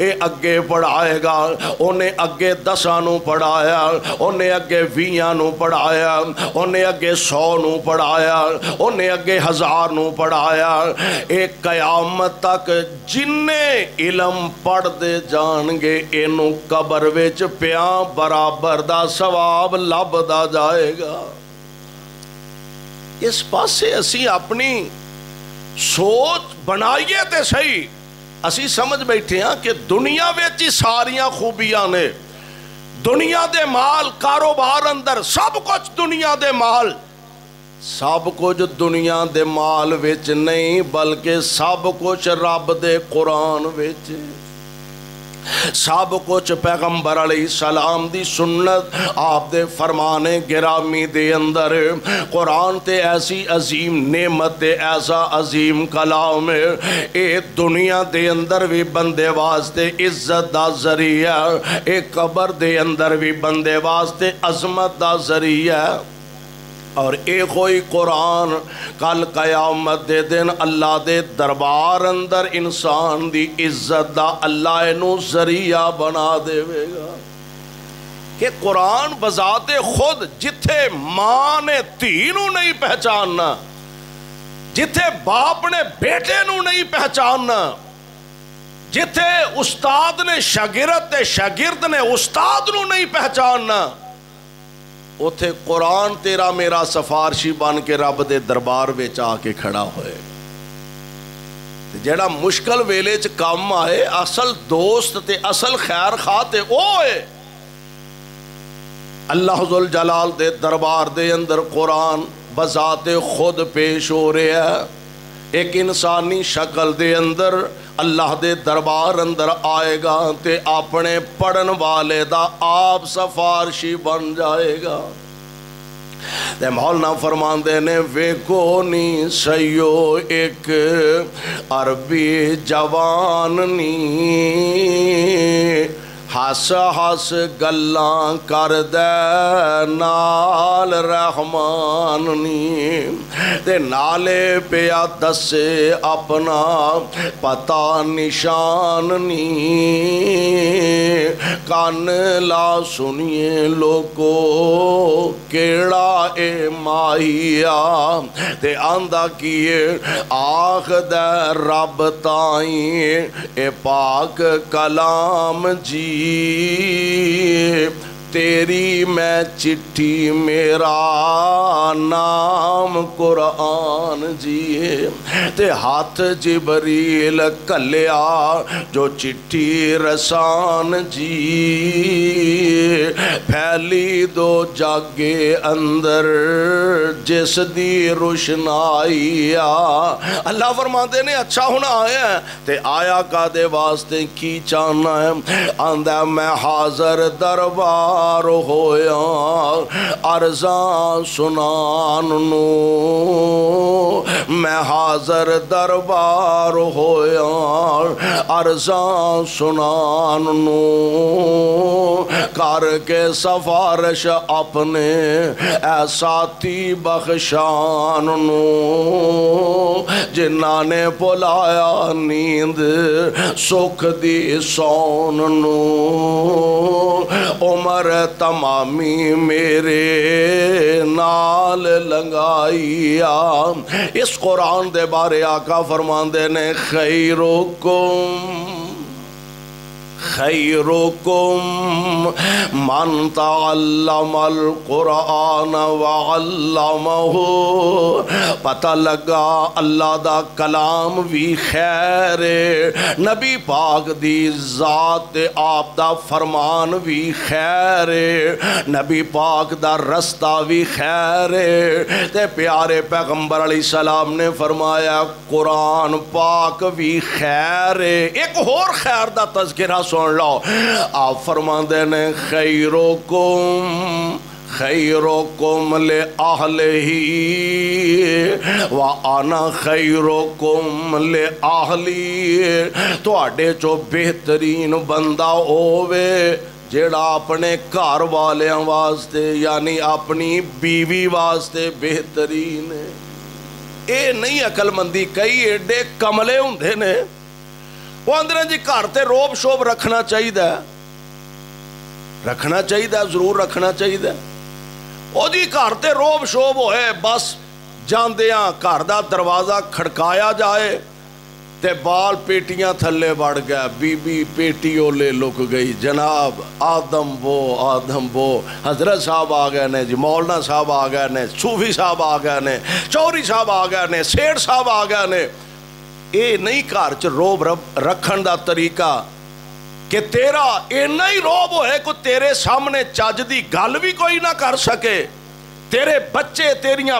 ਇਹ ਅੱਗੇ ਪੜਾਏਗਾ ਉਹਨੇ ਅੱਗੇ 10 ਨੂੰ ਪੜਾਇਆ ਉਹਨੇ ਅੱਗੇ 20 ਨੂੰ ਪੜਾਇਆ ਉਹਨੇ ਅੱਗੇ 100 ਨੂੰ ਪੜਾਇਆ पढ़ाया उन्हें अगे हज़ार न पढ़ाया ये कयामत तक जिन्हें इलम पढ़ते जाएँगे इनू कबर विच पिया बराबर का सवाब लभदा जाएगा इस पासे असी अपनी सोच बनाइए तो सही असी समझ बैठे हाँ कि दुनिया में ही सारिया खूबियाँ ने दुनिया के माल कारोबार अंदर सब कुछ दुनिया के माल सब कुछ दुनिया के माल विच नहीं, बल्कि सब कुछ रब दे कुरान विच। सब कुछ पैगंबर अली सलाम दी सुन्नत, आप दे फरमाने गिरामी दे अंदर। कुरान ते ऐसी अजीम नेमत ते ऐसा अजीम कलाम। ए दुनिया दे अंदर भी बंदे वास्ते इज़्ज़त दा ज़रिया, ए कबर दे अंदर भी बंदे वास्ते अजमत दा ज़रिया। और एक ही कुरान, कल कयामत दे दिन अल्लाह दे दरबार अंदर इंसान दी इज़्ज़त दा अल्लाह नू ज़रिया बना देवेगा। कि कुरान बजाते खुद जिथे माँ ने धी नहीं पहचानना, जिथे बाप ने बेटे नहीं पहचानना, जिथे उस्ताद ने शागिरत शागिर्द ने उस्ताद नहीं पहचानना ਉਥੇ ਕੁਰਾਨ ਤੇਰਾ ਮੇਰਾ ਸਫਾਰਸ਼ੀ ਬਣ ਕੇ ਰੱਬ ਦੇ ਦਰਬਾਰ ਵਿੱਚ ਆ ਕੇ ਖੜਾ ਹੋਏ ਤੇ ਜਿਹੜਾ ਮੁਸ਼ਕਲ ਵੇਲੇ 'ਚ ਕੰਮ ਆਏ ਅਸਲ ਦੋਸਤ ਤੇ ਅਸਲ ਖੈਰ ਖਾ ਤੇ ਉਹ ਏ ਅੱਲਾਹ ਜ਼ੁਲ ਜਲਾਲ ਦੇ ਦਰਬਾਰ ਦੇ ਅੰਦਰ ਕੁਰਾਨ ਬਜ਼ਾਤੇ ਖੁਦ ਪੇਸ਼ ਹੋ ਰਿਹਾ ਇੱਕ ਇਨਸਾਨੀ ਸ਼ਕਲ ਦੇ ਅੰਦਰ अल्लाह दे दरबार अंदर आएगा ते अपने पढ़न वाले दा आप सफारशी बन जाएगा। ते मौलना फरमाते ने, वेखो नी सयो एक अरबी जवान नी। हस हस गल्लां करद नाल रहमान ते नाले पिया दसे अपना पता निशान नी कन ला सुनिए लोगो केड़ा ए माहिया ते आंदा किए आखद रब ताई ए पाक कलाम जी तेरी मैं चिट्ठी मेरा नाम कुरान जी ते हाथ जिबरील कल्या, जो चिट्ठी रसान जी फैली दो जागे अंदर जिस दी रुशनाई अल्लाह फरमाते ने अच्छा होना आया ते आया का दे वास्ते, की चाहना है? आंदा मैं हाजर दरबार होया, अर्जा सुनान नो। मैं हाजर दरबार होया, अर्जा सुनान नो। करके सफारिश अपने ऐसाती बख्शान नो। जिन्ना ने बुलाया नींद, सुख दी सौन नो। उमर तमामी मेरे नाल लंगाईया इस कुरान दे बारे आका फरमाते ने खैरुकुम खैरुकुम मन तल्लमल कुरान वल्लमहु। पता लगा अल्लाह दा कलाम भी खैर नबी पाक दी जात आप दा फरमान भी खैर नबी पाक दा रस्ता भी खैर ते प्यारे पैगंबर अली सलाम ने फरमाया, कुरान पाक भी खैर एक होर खैर दा तस्करा सुन लो आप फरमाते ने खैरो कुम खैरो कुम ले आहल ही व आना खैरो कुम ले आहली थोड़े चो बेहतरीन बंदा होवे जेड़ा अपने घर वालियां वास्ते यानी अपनी बीवी वास्ते बेहतरीन है ਇਹ ਨਹੀਂ ਅਕਲਮੰਦੀ ਕਈ ਏਡੇ ਕਮਲੇ ਹੁੰਦੇ ਨੇ ਉਹ ਆਂਦੇ ਜੀ ਘਰ ਤੇ ਰੋਬ ਸ਼ੋਭ ਰੱਖਣਾ ਚਾਹੀਦਾ ਰੱਖਣਾ ਚਾਹੀਦਾ ਜ਼ਰੂਰ ਰੱਖਣਾ ਚਾਹੀਦਾ ਉਹਦੀ ਘਰ ਤੇ ਰੋਬ ਸ਼ੋਭ ਹੋਏ, ਬਸ ਜਾਂਦਿਆਂ ਘਰ ਦਾ ਦਰਵਾਜ਼ਾ ਖੜਕਾਇਆ ਜਾਏ ਤੇ ਬਾਲ ਪੇਟੀਆਂ ਥੱਲੇ ਵੜ ਗਿਆ, ਬੀਬੀ ਪੇਟੀ ਓਲੇ ਲੁਕ ਗਈ, ਜਨਾਬ ਆਦਮ ਬੋ ਆਦਮ ਬੋ। ਹਜ਼ਰਤ ਸਾਹਿਬ ਆ ਗਏ ਨੇ ਜੀ, ਮੌਲਾਨਾ ਸਾਹਿਬ ਆ ਗਏ ਨੇ, ਸੂਫੀ ਸਾਹਿਬ ਆ ਗਏ ਨੇ ਚੌਰੀ ਸਾਹਿਬ ਆ ਗਏ ਨੇ, ਸੇਠ ਸਾਹਿਬ ਆ ਗਏ ਨੇ। ਇਹ ਨਹੀਂ ਘਰ 'ਚ ਰੋਬ ਰੱਖਣ ਦਾ ਤਰੀਕਾ ਕਿ ਤੇਰਾ ਇੰਨਾ ਹੀ ਰੋਬ ਹੋਏ ਕੋ ਤੇਰੇ ਸਾਹਮਣੇ ਚੱਜ ਦੀ ਗੱਲ ਵੀ ਕੋਈ ਨਾ ਕਰ ਸਕੇ ਤੇਰੇ ਬੱਚੇ ਤੇਰੀਆਂ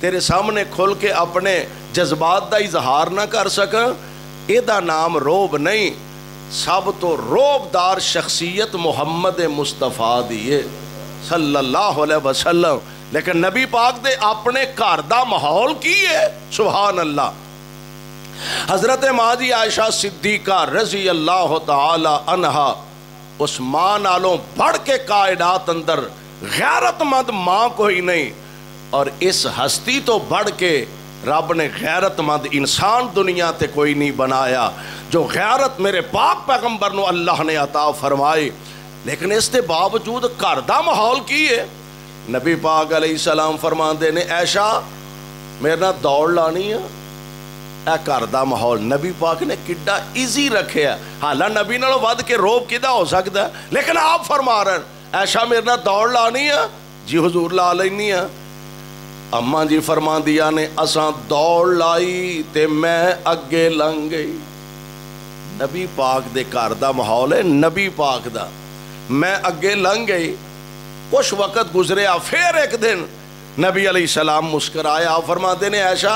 ਤੇਰੇ ਸਾਹਮਣੇ ਖੁੱਲ ਕੇ ਆਪਣੇ ਜਜ਼ਬਾਤ ਦਾ ਇਜ਼ਹਾਰ ਨਾ ਕਰ ਸਕਣ ਇਹਦਾ ਨਾਮ ਰੋਬ ਨਹੀਂ ਸਭ ਤੋਂ ਰੋਬਦਾਰ ਸ਼ਖਸੀਅਤ ਮੁਹੰਮਦ ਮੁਸਤਫਾ ਦੀ ਹੈ ਸੱਲੱਲਾਹੁ ਅਲੈहि ਵਸੱਲਮ ਲੇਕਿਨ ਨਬੀ ਪਾਕ ਦੇ ਆਪਣੇ ਘਰ ਦਾ ਮਾਹੌਲ ਕੀ ਹੈ ਸੁਭਾਨ ਅੱਲਾ हजरत माजी आयशा सिद्दीका रजी अल्लाह तहा उस मां नालों बढ़ के कायदात अंदर गैरतमंद मां कोई नहीं और इस हस्ती तो बढ़ के रब ने गैरतमंद इंसान दुनिया ते कोई नहीं बनाया जो गैरत मेरे पाक पैगंबर नो अल्लाह ने अता फरमाई लेकिन इसके बावजूद घर का माहौल की है नबी पाक सलाम फरमाते ने ऐशा मेरे ना दौड़ लानी है ਇਹ ਘਰ ਦਾ ਮਾਹੌਲ ਨਬੀ ਪਾਕ ਨੇ ਕਿੱਡਾ ਈਜ਼ੀ ਰੱਖਿਆ ਹਾਲਾ ਨਬੀ ਨਾਲੋਂ ਵੱਧ ਕੇ ਰੋਬ ਕਿਦਾ ਹੋ ਸਕਦਾ ਲੇਕਿਨ ਆਪ ਫਰਮਾ ਰਹੇ ਐਸ਼ਾ ਮੇਰੇ ਨਾਲ ਦੌੜ ਲਾਣੀ ਆ ਜੀ ਹਜ਼ੂਰ ਲਾ ਲੈਣੀ ਆ ਅੰਮਾ ਜੀ ਫਰਮਾਂਦੀਆਂ ਨੇ ਅਸਾਂ ਦੌੜ ਲਾਈ ਤੇ ਮੈਂ ਅੱਗੇ ਲੰਘ ਗਈ ਨਬੀ ਪਾਕ ਦੇ ਘਰ ਦਾ ਮਾਹੌਲ ਹੈ ਨਬੀ ਪਾਕ ਦਾ ਮੈਂ ਅੱਗੇ ਲੰਘ ਗਈ कुछ वक़्त गुजरिया फिर एक दिन नबी अली सलाम मुस्कराया, फरमाते ने ऐसा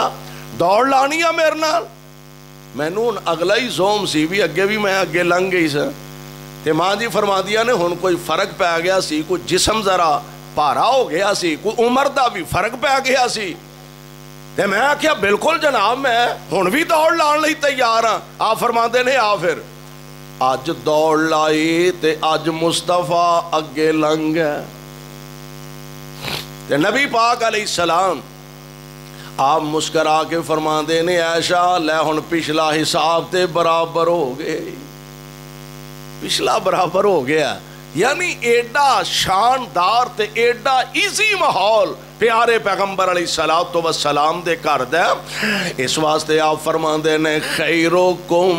दौड़ लानी है मेरे नाल? मैं हूँ अगला ही जोम सी भी अगे भी मैं अगे लंघ गई स। तो माँ जी फरमादिया ने हूँ कोई फ़र्क पै गया सी, कोई जिसम जरा भारा हो गया सी, कोई उम्र का भी फ़र्क पै गया सी? ते मैं आख्या बिल्कुल जनाब, मैं हूँ भी दौड़ लाने तैयार हाँ आ फरमाते ने, आ फिर अज दौड़ लाई तो अज मुस्तफ़ा अगे लंघ है नबी पाक सलाम आप मुस्करा के फरमा ने, ऐशा, लै हूँ पिछला हिसाब से बराबर हो गए। पिछला बराबर हो गया। यानी एडा शानदार एडा इजी माहौल प्यारे पैगंबर अली सलाह तो बस सलाम दे कर दे। इस वास्ते आप फरमाते ने खैरो कुम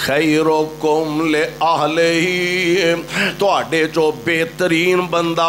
खैरोकुम ले आहले ही ਤੁਹਾਡੇ ਜੋ ਬਿਹਤਰੀਨ ਬੰਦਾ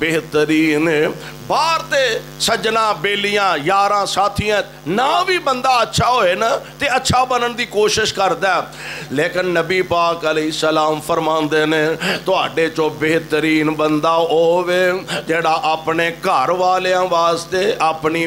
ਬਿਹਤਰੀਨ ਹੈ ਬਾਹਰ ਤੇ ਸੱਜਣਾ ਬੇਲੀਆਂ ਯਾਰਾਂ ਸਾਥੀਆਂ ਨਾ ਵੀ ਬੰਦਾ ਅੱਛਾ ਹੋਏ ਨਾ ਤੇ ਅੱਛਾ ਬਣਨ ਦੀ ਕੋਸ਼ਿਸ਼ ਕਰਦਾ ਲੇਕਿਨ ਨਬੀ ਪਾਕ ਅਲੈਹ ਸਲਾਮ ਫਰਮਾਉਂਦੇ ਨੇ ਤੁਹਾਡੇ ਚੋਂ ਬਿਹਤਰੀਨ ਬੰਦਾ ਹੋਵੇ ਜਿਹੜਾ ਆਪਣੇ ਘਰ ਵਾਲਿਆਂ ਵਾਸਤੇ ਆਪਣੀ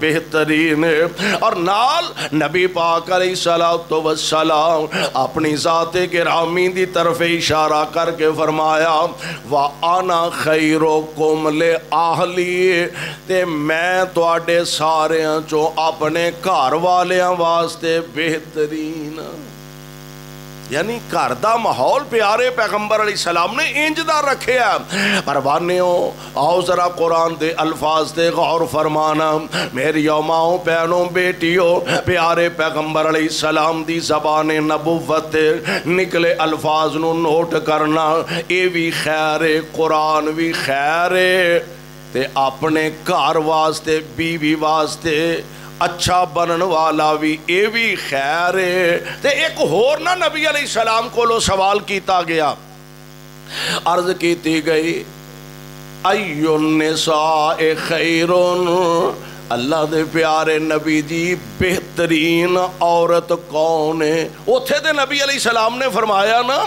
ਬਿਹਤਰੀਨ ਔਰ नाल नबी पाक तो वसलाम अपनी ज़ात गिरामी की तरफ़ इशारा करके फरमाया वाह आना खैरो कुमले आहली, ते मैं थोड़े सारे चो अपने घर वाले वास्ते बेहतरीन। ਯਾਨੀ ਘਰ ਦਾ ਮਾਹੌਲ ਪਿਆਰੇ ਪੈਗੰਬਰ ਅਲੀ ਸਲਾਮ ਨੇ ਇੰਜ ਦਾ ਰੱਖਿਆ ਪਰਵਾਨਿਓ ਆਓ ਜ਼ਰਾ ਕੁਰਾਨ ਦੇ ਅਲਫਾਜ਼ ਤੇ ਗੌਰ ਫਰਮਾਨਾ ਮੇਰੀ ਮਾਓ ਭੈਣੋ ਬੇਟਿਓ ਪਿਆਰੇ ਪੈਗੰਬਰ ਅਲੀ ਸਲਾਮ ਦੀ ਜ਼ਬਾਨ ਨਬੂਵਤ ਨਿਕਲੇ ਅਲਫਾਜ਼ ਨੂੰ ਨੋਟ ਕਰਨਾ ਇਹ ਵੀ ਖੈਰ ਹੈ ਕੁਰਾਨ ਵੀ ਖੈਰ ਹੈ ਤੇ ਆਪਣੇ ਘਰ अच्छा बनन वाला भी ये भी खैर है। तो एक होर ना नबी अली सलाम को सवाल किया गया। अर्ज़ की गई अयो ए सा अल्लाह दे प्यारे नबी जी, बेहतरीन औरत कौन है? उत्थे तो नबी अली सलाम ने फरमाया ना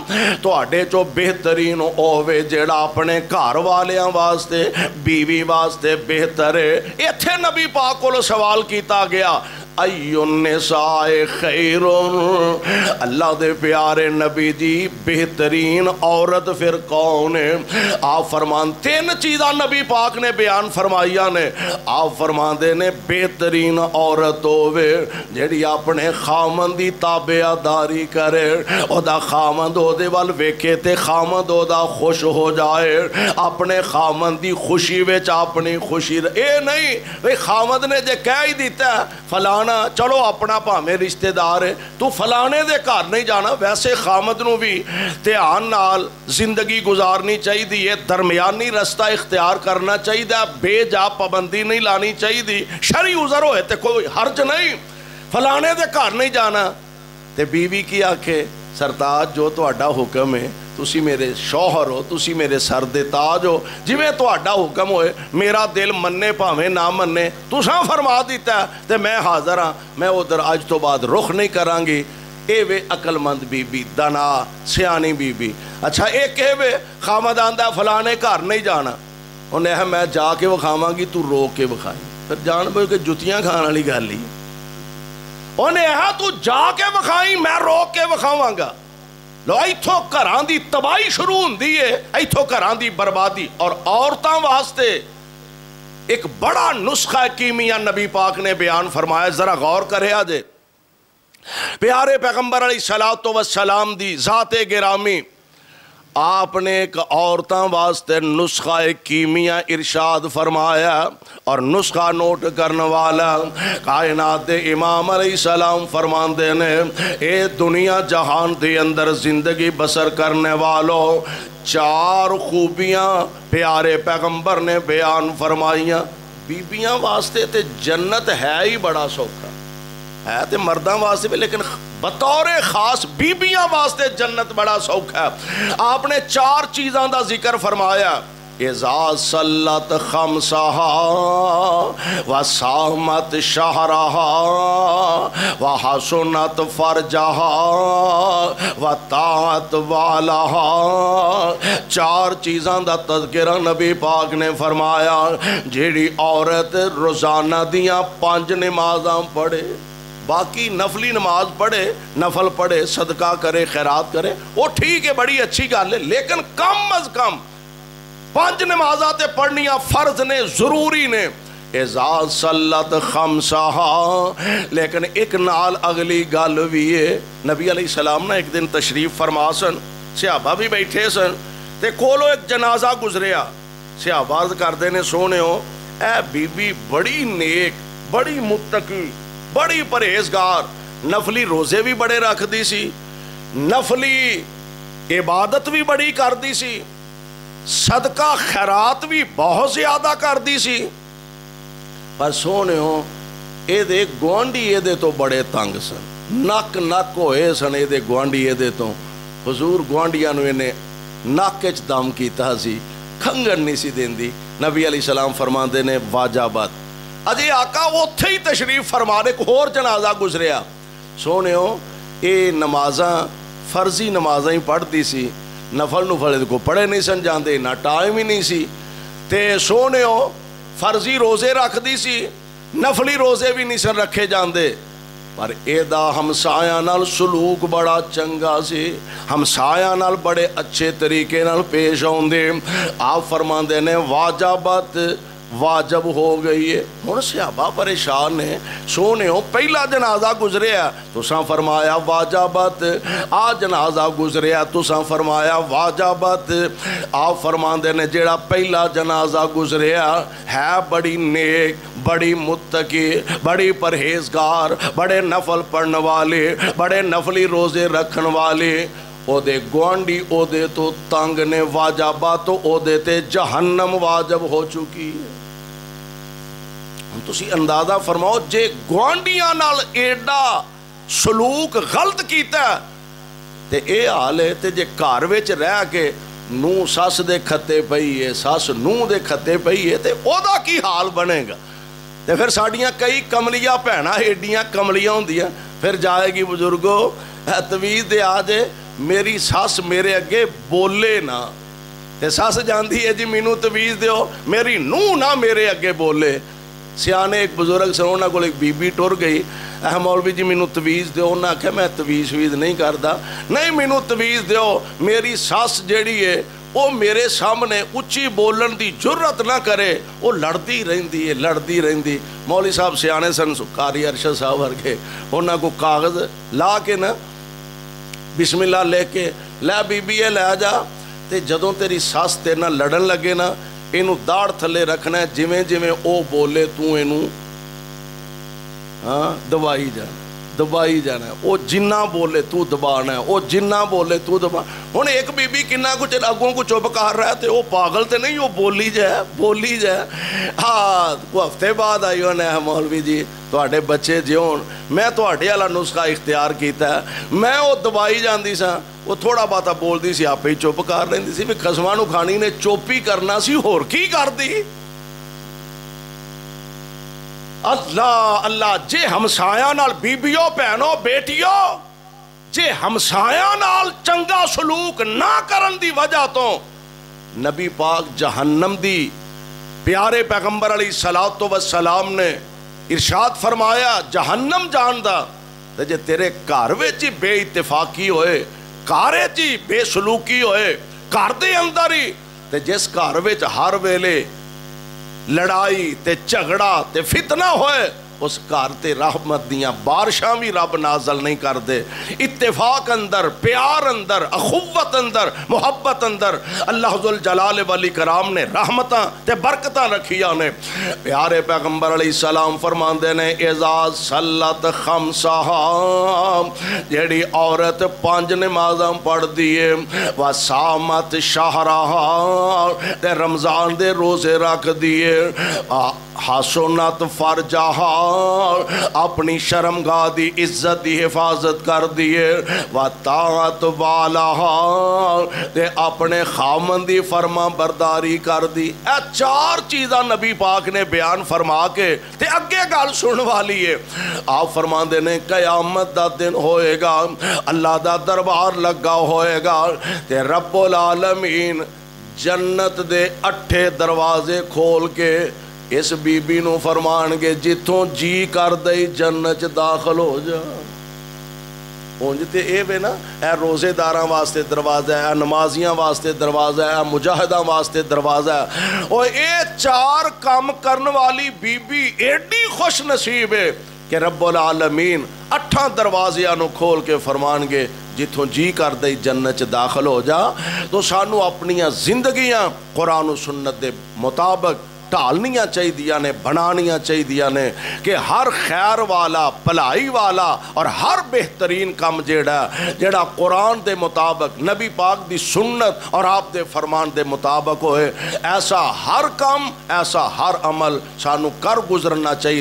थोड़े तो चो बेहतरीन होवे जेड़ा अपने घर वालिया वास्ते, बीवी वास्ते बेहतर है। इतने नबी पाक को सवाल किया गया अल्लाह दे प्यारे नबी जी बेहतरीन औरत फिर कौन है? आप फरमान, तीन चीज़ा नबी पाक ने बयान फरमाइया ने। आप फरमाते ने, बेहतरीन औरत होवे जी अपने खामन की ताबेदारी करे। ओदा खामद ओदे वाल वेखे तो खामद ओदा खुश हो जाए। अपने खामन की खुशी बच्च अपनी खुशी ए नहीं, भाई खामद ने जे कह ही दिता फलान ਫਲਾਣਾ ਚਲੋ ਆਪਣਾ ਭਾਵੇਂ ਰਿਸ਼ਤੇਦਾਰ ਹੈ ਤੂੰ ਫਲਾਣੇ ਦੇ ਘਰ ਨਹੀਂ ਜਾਣਾ ਵੈਸੇ ਖਾਮਦ ਨੂੰ ਵੀ ਧਿਆਨ ਨਾਲ ਜ਼ਿੰਦਗੀ ਗੁਜ਼ਾਰਨੀ ਚਾਹੀਦੀ ਹੈ ਦਰਮਿਆਨੀ ਰਸਤਾ ਇਖਤਿਆਰ ਕਰਨਾ ਚਾਹੀਦਾ ਬੇਜਾ ਪਾਬੰਦੀ ਨਹੀਂ ਲਾਣੀ ਚਾਹੀਦੀ ਸ਼ਰੀ ਉਜ਼ਰ ਹੋਏ ਤੇ ਕੋਈ ਹਰਜ ਨਹੀਂ ਫਲਾਣੇ ਦੇ ਘਰ ਨਹੀਂ ਜਾਣਾ ਤੇ ਬੀਵੀ ਕੀ ਆਖੇ ਸਰਤਾਜ ਜੋ ਤੁਹਾਡਾ ਹੁਕਮ ਹੈ ਤੁਸੀਂ ਮੇਰੇ ਸ਼ੌਹਰ ਹੋ ਤੁਸੀਂ ਮੇਰੇ ਸਰ ਦੇ ਤਾਜ ਹੋ ਜਿਵੇਂ ਤੁਹਾਡਾ ਹੁਕਮ ਹੋਏ ਮੇਰਾ ਦਿਲ ਮੰਨੇ ਭਾਵੇਂ ਨਾ ਮੰਨੇ ਤੁਸੀਂ ਫਰਮਾ ਦਿੱਤਾ ਤੇ ਮੈਂ ਹਾਜ਼ਰ ਹਾਂ ਮੈਂ ਉਧਰ ਅੱਜ ਤੋਂ ਬਾਅਦ ਰੁਖ ਨਹੀਂ ਕਰਾਂਗੀ ਇਹ ਵੇ ਅਕਲਮੰਦ ਬੀਬੀ ਦਨਾ ਸਿਆਣੀ ਬੀਬੀ ਅੱਛਾ ਇਹ ਕਹੇ ਵੇ ਖਾਮਦਾਨ ਦਾ ਫਲਾਣੇ ਘਰ ਨਹੀਂ ਜਾਣਾ ਉਹਨੇ ਹੈ ਮੈਂ ਜਾ ਕੇ ਵਿਖਾਵਾਂਗੀ ਤੂੰ ਰੋਕ ਕੇ ਵਿਖਾਈ ਫਿਰ ਜਾਣ ਬੋ ਕਿ ਜੁੱਤੀਆਂ ਖਾਣ ਵਾਲੀ ਗੱਲ ਹੀ ਉਹਨੇ ਆ ਤੂੰ ਜਾ ਕੇ ਵਿਖਾਈ ਮੈਂ ਰੋਕ ਕੇ ਵਿਖਾਵਾਂਗਾ ਲੋ ਇੱਥੋਂ ਘਰਾਂ ਦੀ ਤਬਾਹੀ ਸ਼ੁਰੂ ਹੁੰਦੀ ਏ ਇੱਥੋਂ ਘਰਾਂ ਦੀ ਬਰਬਾਦੀ ਔਰ ਔਰਤਾਂ ਵਾਸਤੇ ਇੱਕ ਬੜਾ ਨੁਸਖਾ ਕੀਮੀਆ ਨਬੀ ਪਾਕ ਨੇ ਬਿਆਨ ਫਰਮਾਇਆ ਜ਼ਰਾ ਗੌਰ ਕਰਿਆ ਜੇ ਪਿਆਰੇ ਪੈਗੰਬਰ ਅਲੀ ਸਲਾਤੋ ਵਸਲਾਮ ਦੀ ਜ਼ਾਤੇ ਗਿਰਾਮੀ आपने एक औरतों वास्ते नुस्खा कीमिया इरशाद फरमाया और नुस्खा नोट करने वाला कायनात इमाम अली सलाम फरमाते ने ये दुनिया जहान के अंदर ज़िंदगी बसर करने वालों, चार खूबियाँ प्यारे पैगंबर ने बयान फरमाइया। बीबियाँ वास्ते तो जन्नत है ही बड़ा सौखा। है तो मर्दा वास्ते भी, लेकिन बतौर खास बीबियाँ वास्ते जन्नत बड़ा सौखा है। आपने चार चीज़ों का ज़िक्र फरमाया सल्लत खमसहा, व सामत शाहरहा, व हसनत फरजहा, व तात वालहा। चार चीज़ों का तस्करा नबी पाक ने फरमाया जी औरत रोज़ाना दियाँ पाँच नमाजा पढ़े बाकी नफली नमाज़ पढ़े, नफल पढ़े, सदका करे, खैरात करे, वो ठीक है, बड़ी अच्छी गल है, लेकिन कम अज कम पाँच नमाजा ते पढ़निया फ़र्ज़ ने, ज़रूरी ने। एजाज सल्लत खमसाहा लेकिन एक नाल अगली गल भी है, नबी अली सलाम ना एक दिन तशरीफ़ फरमा सन सिहाबा भी बैठे सन, ते कोलो एक जनाजा गुजरिया सिहाबा करते ने सोने ए बीबी, बड़ी नेक, बड़ी मुतकी ਬੜੀ ਪਰਹੇਜ਼ਗਾਰ ਨਫਲੀ ਰੋਜ਼ੇ ਵੀ ਬੜੇ ਰੱਖਦੀ ਸੀ ਨਫਲੀ ਇਬਾਦਤ ਵੀ ਬੜੀ ਕਰਦੀ ਸੀ ਸਦਕਾ ਖੈਰਾਤ ਵੀ ਬਹੁਤ ਜ਼ਿਆਦਾ ਕਰਦੀ ਸੀ ਪਰ ਸੋਹਣਿਓ ਇਹਦੇ ਗਵਾਂਢੀ ਇਹਦੇ ਤੋਂ ਬੜੇ ਤੰਗ ਸਨ ਨੱਕ ਨੱਕ ਹੋਏ ਸਨ ਇਹਦੇ ਗਵਾਂਢੀ ਇਹਦੇ ਤੋਂ ਹਜ਼ੂਰ ਗਵਾਂਢੀਆਂ ਨੂੰ ਇਹਨੇ ਨੱਕ 'ਚ ਦਮ ਕੀਤਾ ਸੀ ਖੰਗਣ ਨਹੀਂ ਸੀ ਦਿੰਦੀ ਨਬੀ ਅਲੀ ਸਲਾਮ ਫਰਮਾਉਂਦੇ ਨੇ ਵਾਜਾਬਤ ਅਜੇ ਆਕਾ ਉੱਥੇ ਹੀ ਤਸ਼ਰੀਫ ਫਰਮਾਨ ਇੱਕ ਹੋਰ ਜਨਾਜ਼ਾ ਗੁਜ਼ਰਿਆ ਸੋਹਣਿਓ ਇਹ ਨਮਾਜ਼ਾਂ ਫਰਜ਼ੀ ਨਮਾਜ਼ਾਂ ਹੀ ਪੜ੍ਹਦੀ ਸੀ ਨਫਲ ਨੁਫਲ ਇਹਦੇ ਕੋ ਪੜ੍ਹੇ ਨਹੀਂ ਸਨ ਜਾਂਦੇ ਨਾ ਟਾਈਮ ਹੀ ਨਹੀਂ ਸੀ ਤੇ ਸੋਹਣਿਓ ਫਰਜ਼ੀ ਰੋਜ਼ੇ ਰੱਖਦੀ ਸੀ ਨਫਲੀ ਰੋਜ਼ੇ ਵੀ ਨਹੀਂ ਸਨ ਰੱਖੇ ਜਾਂਦੇ ਪਰ ਇਹਦਾ ਹਮਸਾਇਆਂ ਨਾਲ ਸਲੂਕ ਬੜਾ ਚੰਗਾ ਸੀ ਹਮਸਾਇਆਂ ਨਾਲ ਬੜੇ ਅੱਛੇ ਤਰੀਕੇ ਨਾਲ ਪੇਸ਼ ਆਉਂਦੇ ਆਪ ਫਰਮਾਉਂਦੇ ਨੇ ਵਾਜਬਤ ਵਾਜਬ ਹੋ ਗਈ ਹੈ ਹੁਣ ਸਿਹਾਬਾ ਪਰੇਸ਼ਾਨ ਨੇ ਸੋਹਣਿਓ ਪਹਿਲਾ ਜਨਾਜ਼ਾ ਗੁਜ਼ਰਿਆ ਤੁਸਾਂ ਫਰਮਾਇਆ ਵਾਜਬਤ ਆ ਜਨਾਜ਼ਾ ਗੁਜ਼ਰਿਆ ਤੁਸਾਂ ਫਰਮਾਇਆ ਵਾਜਬਤ ਆ ਫਰਮਾਉਂਦੇ ਨੇ ਜਿਹੜਾ ਪਹਿਲਾ ਜਨਾਜ਼ਾ ਗੁਜ਼ਰਿਆ ਹੈ ਬੜੀ ਨੇਕ ਬੜੀ ਮੁੱਤਕੀ ਬੜੀ ਪਰਹੇਜ਼ਗਾਰ ਬੜੇ ਨਫਲ ਪੜਨ ਵਾਲੇ ਬੜੇ ਨਫਲੀ ਰੋਜ਼ੇ ਰੱਖਣ ਵਾਲੇ ਉਹਦੇ ਗਵਾਂਢੀ ਉਹਦੇ ਤੋਂ ਤੰਗ ਨੇ ਵਾਜਬਾ ਤੋਂ ਉਹਦੇ ਤੇ ਜਹੰਨਮ ਵਾਜਬ ਹੋ ਚੁੱਕੀ ਹੈ ਹੁਣ ਤੁਸੀਂ ਅੰਦਾਜ਼ਾ ਫਰਮਾਓ ਜੇ ਗਵਾਂਢੀਆਂ ਨਾਲ ਏਡਾ ਸਲੂਕ ਗਲਤ ਕੀਤਾ ਤੇ ਇਹ ਹਾਲ ਹੈ ਤੇ ਜੇ ਘਰ ਵਿੱਚ ਰਹਿ ਕੇ ਨੂੰ ਸੱਸ ਦੇ ਖੱਤੇ ਪਈ ਏ ਸੱਸ ਨੂੰ ਦੇ ਖੱਤੇ ਪਈ ਏ ਤੇ ਉਹਦਾ ਕੀ ਹਾਲ ਬਣੇਗਾ ਤੇ ਫਿਰ ਸਾਡੀਆਂ ਕਈ ਕਮਲੀਆਂ ਭੈਣਾਂ ਏਡੀਆਂ ਕਮਲੀਆਂ ਹੁੰਦੀਆਂ ਫਿਰ ਜਾਏਗੀ ਬਜ਼ੁਰਗੋ ਤਵੀਜ਼ ਦੇ ਆ ਜੇ ਮੇਰੀ ਸੱਸ ਮੇਰੇ ਅੱਗੇ ਬੋਲੇ ਨਾ ਤੇ ਸੱਸ ਜਾਂਦੀ ਹੈ ਜੀ ਮੈਨੂੰ ਤਵੀਜ਼ ਦਿਓ ਮੇਰੀ ਨੂੰ ਨਾ ਮੇਰੇ ਅੱਗੇ ਬੋਲੇ ਸਿਆਣੇ ਇੱਕ ਬਜ਼ੁਰਗ ਸਨ ਉਹਨਾਂ ਕੋਲ ਇੱਕ ਬੀਬੀ ਟੁਰ ਗਈ ਇਹ ਮੌਲਵੀ ਜੀ ਮੈਨੂੰ ਤਵੀਜ਼ ਦਿਓ ਉਹਨਾਂ ਆਖਿਆ ਮੈਂ ਤਵੀਜ਼ ਵੀਜ਼ ਨਹੀਂ ਕਰਦਾ ਨਹੀਂ ਮੈਨੂੰ ਤਵੀਜ਼ ਦਿਓ ਮੇਰੀ ਸੱਸ ਜਿਹੜੀ ਏ ਉਹ ਮੇਰੇ ਸਾਹਮਣੇ ਉੱਚੀ ਬੋਲਣ ਦੀ ਜੁਰਤ ਨਾ ਕਰੇ ਉਹ ਲੜਦੀ ਰਹਿੰਦੀ ਏ ਲੜਦੀ ਰਹਿੰਦੀ ਮੌਲੀ ਸਾਹਿਬ ਸਿਆਣੇ ਸਨ ਸੁਕਾਰੀ ਅਰਸ਼ਦ ਸਾਹਿਬ ਵਰਗੇ ਉਹਨਾਂ ਕੋ ਕਾਗਜ਼ ਲਾ ਕੇ ਨਾ ਬਿਸਮਿਲ੍ਲਾ ਲੈ ਕੇ ਲੈ ਬੀਬੀ ਇਹ ਲੈ ਜਾ ਤੇ ਜਦੋਂ ਤੇਰੀ ਸੱਸ ਤੇਰੇ ਨਾਲ ਲੜਨ ਲੱਗੇ ਨਾ ਇਹਨੂੰ ਦਾੜ ਥੱਲੇ ਰੱਖਣਾ ਜਿਵੇਂ ਜਿਵੇਂ ਉਹ ਬੋਲੇ ਤੂੰ ਇਹਨੂੰ ਹਾਂ ਦਵਾਈ ਜਾ। ਦਬਾਈ ਜਾਣਾ ਉਹ ਜਿੰਨਾ ਬੋਲੇ ਤੂੰ ਦਬਾਣਾ ਉਹ ਜਿੰਨਾ ਬੋਲੇ ਤੂੰ ਦਬਾ ਹੁਣ ਇੱਕ ਬੀਬੀ ਕਿੰਨਾ ਕੁ ਚਿਰ ਅੱਗੋਂ ਕੋ ਚੁੱਪ ਕਰ ਰਿਹਾ ਤੇ ਉਹ ਪਾਗਲ ਤੇ ਨਹੀਂ, ਉਹ ਬੋਲੀ ਜਾ ਬੋਲੀ ਜਾ ਹਾਂ ਕੋ ਹਫ਼ਤੇ ਬਾਅਦ ਆਈ ਉਹਨੇ ਮੌਲਵੀ ਜੀ। ਤੁਹਾਡੇ ਬੱਚੇ ਜਿਉਣ। ਮੈਂ ਤੁਹਾਡੇ ਵਾਲਾ ਨੁਸਖਾ ਇਖਤਿਆਰ ਕੀਤਾ ਮੈਂ ਉਹ ਦਬਾਈ ਜਾਂਦੀ ਸਾਂ। ਉਹ ਥੋੜਾ ਬਾਤਾ ਬੋਲਦੀ ਸੀ, ਆਪੇ ਹੀ ਚੁੱਪ ਕਰ ਲੈਂਦੀ ਸੀ ਵੀ ਖਸਮਾਂ ਨੂੰ ਖਾਣੀ ਨੇ, ਚੁੱਪ ਹੀ ਕਰਨਾ ਸੀ, ਹੋਰ ਕੀ ਕਰਦੀ? ਅੱਲਾ ਅੱਲਾ ਜੇ ਹਮਸਾਇਆ ਨਾਲ ਬੀਬੀਓ ਭੈਣੋ ਬੇਟੀਓ ਜੇ ਹਮਸਾਇਆ ਨਾਲ ਚੰਗਾ ਸਲੂਕ ਨਾ ਕਰਨ ਦੀ ਵਜ੍ਹਾ ਤੋਂ ਨਬੀ ਪਾਕ ਜਹੰਨਮ ਦੀ ਪਿਆਰੇ ਪੈਗੰਬਰ ਅਲੀ ਸਲਾਤੋ ਵਸਲਾਮ ਨੇ ਇਰਸ਼ਾਦ ਫਰਮਾਇਆ ਜਹੰਨਮ ਜਾਣ ਦਾ ਤੇ ਜੇ ਤੇਰੇ ਘਰ ਵਿੱਚ ਹੀ ਬੇਇਤਫਾਕੀ ਹੋਏ ਘਰ ਵਿੱਚ ਹੀ ਬੇਸਲੂਕੀ ਹੋਏ ਘਰ ਦੇ ਅੰਦਰ ਹੀ ਤੇ ਜਿਸ ਘਰ ਵਿੱਚ ਹਰ ਵੇਲੇ ਲੜਾਈ ਤੇ ਝਗੜਾ ਤੇ ਫਿਤਨਾ ਹੋਏ। उस घर से रहमत दियाँ। बारिशा भी रब नाजल नहीं करते इतफाक अंदर, प्यार अंदर, अखुवत अंदर, मुहब्बत अंदर। अल्लाह जलाल वाली कराम ने रहमत बरकत रखिया ने। प्यारे पैगंबर अली सलाम फरमाते ने एजाज सलत खम जड़ी औरत पाँच नमाजा पढ़ती है व सामत शाहरा रमज़ान दे रोज़े रख दिए हासोनत फर जहा, अपनी शर्मगाह की इज़्ज़त की हिफाजत कर दिए। वात ताकत वाला, ते अपने खामन की फर्मा बरदारी कर दी। ए चार चीज़ा नबी पाक ने बयान फरमा के, ते अगे गल सुन वाली है। आप फरमा ने, कयामत का दिन होएगा, अल्लाह का दरबार लगा होएगा, ते रबुल आलमीन जन्नत दे अठे दरवाजे खोल के ਇਸ ਬੀਬੀ ਨੂੰ ਫਰਮਾਨਗੇ ਜਿੱਥੋਂ ਜੀ ਕਰਦਾ ਹੀ ਜੰਨਤ ਚ ਦਾਖਲ ਹੋ ਜਾ ਉਂਝ ਤੇ ਇਹ ਵੇ ਨਾ ਇਹ ਰੋਜ਼ੇਦਾਰਾਂ ਵਾਸਤੇ ਦਰਵਾਜ਼ਾ ਹੈ ਨਮਾਜ਼ੀਆਂ ਵਾਸਤੇ ਦਰਵਾਜ਼ਾ ਹੈ ਮੁਜਾਹਿਦਾਂ ਵਾਸਤੇ ਦਰਵਾਜ਼ਾ ਹੈ ਉਹ ਇਹ ਚਾਰ ਕੰਮ ਕਰਨ ਵਾਲੀ ਬੀਬੀ ਏਡੀ ਖੁਸ਼ ਨਸੀਬ ਹੈ ਕਿ ਰੱਬੁਲ ਆਲਮੀਨ ਅੱਠਾਂ ਦਰਵਾਜ਼ਿਆਂ ਨੂੰ ਖੋਲ ਕੇ ਫਰਮਾਨਗੇ ਜਿੱਥੋਂ ਜੀ ਕਰਦਾ ਹੀ ਜੰਨਤ ਚ ਦਾਖਲ ਹੋ ਜਾ ਤੋ ਸਾਨੂੰ ਆਪਣੀਆਂ ਜ਼ਿੰਦਗੀਆਂ ਕੁਰਾਨ ਸੁਨਨਤ ਦੇ ਮੁਤਾਬਕ ढालनिया चाहिए ने, बनानिया चाहिए ने कि हर खैर वाला, भलाई वाला और हर बेहतरीन काम जोड़ा जोड़ा कुरान के मुताबक, नबी पाक की सुन्नत और आप दे फरमान के मुताबक होए, ऐसा हर काम, ऐसा हर अमल सानू कर गुजरना चाहिए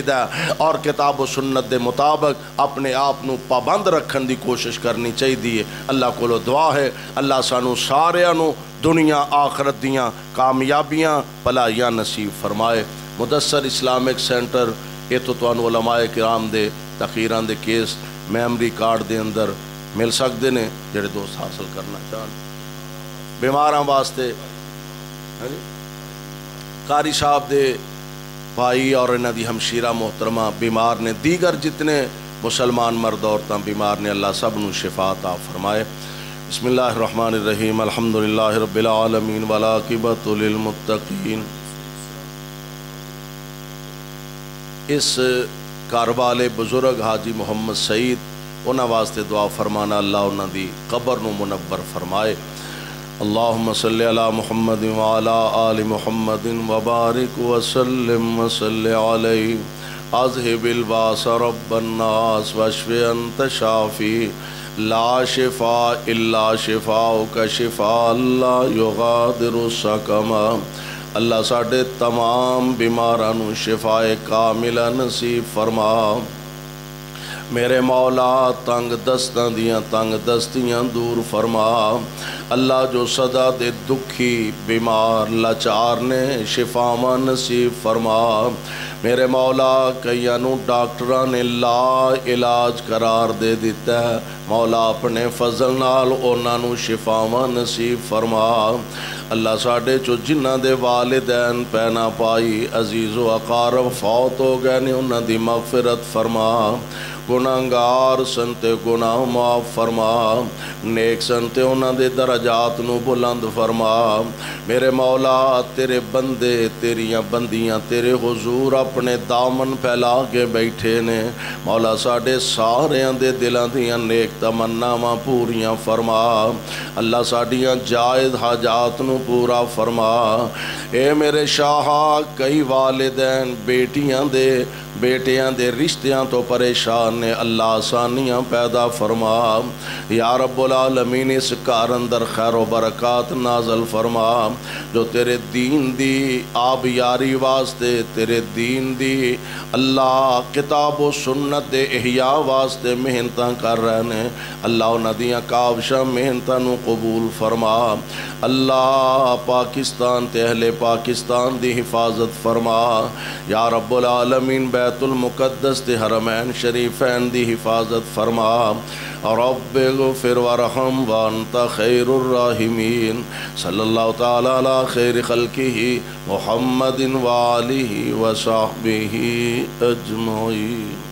और किताब सुन्नत के मुताबक अपने आप को पाबंद रखने की कोशिश करनी चाहिए अल्लाह को दुआ है, अल्लाह सानू सारू दुनिया आखरत दियाँ कामयाबियाँ भलाइया नसीब फरमाए। मुदसर इस्लामिक सेंटर, ये तो तुलमाए किराम दे तखीर के केस मैमरी कार्ड के अंदर मिल सकते हैं जोड़े दोस्त हासिल करना चाह बीमार वास्ते हाँ कारी साहब के भाई और इन्हों की हमशीरा मोहतरमा बीमार ने, दीगर जितने मुसलमान मर्द औरत बीमार ने, अल्लाह सबनों शिफात आ फरमाए। बसमीम अलहमदिल्ला रबालमीन वलाकिबतुलमुत्तकीन इस घर बुज़ुर्ग हाजी मुहम्मद सईद उन्होंने वास्ते दुआ फरमाना, अल्लाह उन्होंने कबर न मुनवर फरमाए। अल्लाहुम्म सल्लि अला मुहम्मद आल मुहम्मद वबारिक वसल्लिम वसल्लि अलैहि। अज़हिबिल बास रब्बन्नास वशफि अंत शाफी। ला शिफा इल्ला शिफा का शिफा अल्लाह युगादिरु सकमा। अल्लाह साढ़े तमाम बीमारां शिफाए कामिला नसीब फरमा। मेरे मौला तंग दस्तां दियाँ तंग दस्तियाँ दूर फरमा। अल्लाह जो सदा दे दुखी बीमार लाचार ने शिफावा नसीब फरमा। मेरे मौला कई डॉक्टर ने ला इलाज करार दे दिता है। मौला अपने फजल नाल उन्होंने शिफाव नसीब फरमा। अल्लाह साढ़े चो जिन्हों के वालदैन पैना पाई, अजीज़ो अकारब फौत हो गए ने उन्होंने मगफिरत गुनागार संते गुनाह माफ़ फरमा। नेक संते उन्होंने दराजात बुलंद फरमा। मेरे मौला, तेरे बंदे, तेरिया बंदियाँ, तेरे हजूर अपने दामन फैला के बैठे ने। मौला, साढ़े सारिया के दिलों दियाँ नेक तमन्नावां पूरियाँ फरमा। अल्लाह साडियाँ जायज़ हाजात पूरा फरमा। ए मेरे शाह, कई वालदैन बेटियाँ दे बेटियाँ दे रिश्तियाँ तो परेशान ने, अल्लाह आसानियाँ पैदा फरमा। या रब्बुल आलमीन, इस घर अंदर खैर बरकत नाजल फरमा। जो तेरे दीन दी आब यारी वास्ते, तेरे दीन दी अल्लाह किताब सुन्नत दे एहया वास्ते मेहनत कर रहे ने, अल्लाह उन्होंने काबशा मेहनत कबूल फरमा। अल्लाह पाकिस्तान ते अहले पाकिस्तान दी हिफाजत फरमा। या रब्बुल आलमीन बैतुल मुकद्दस ते हरमैन शरीफैन दी हिफाजत फरमा। रब फिर वरहम वानता खैरमीन सल्लल्लाहु ताला खैर खल्किही मुहम्मदिन वालिही वसाहबिही अजमईन।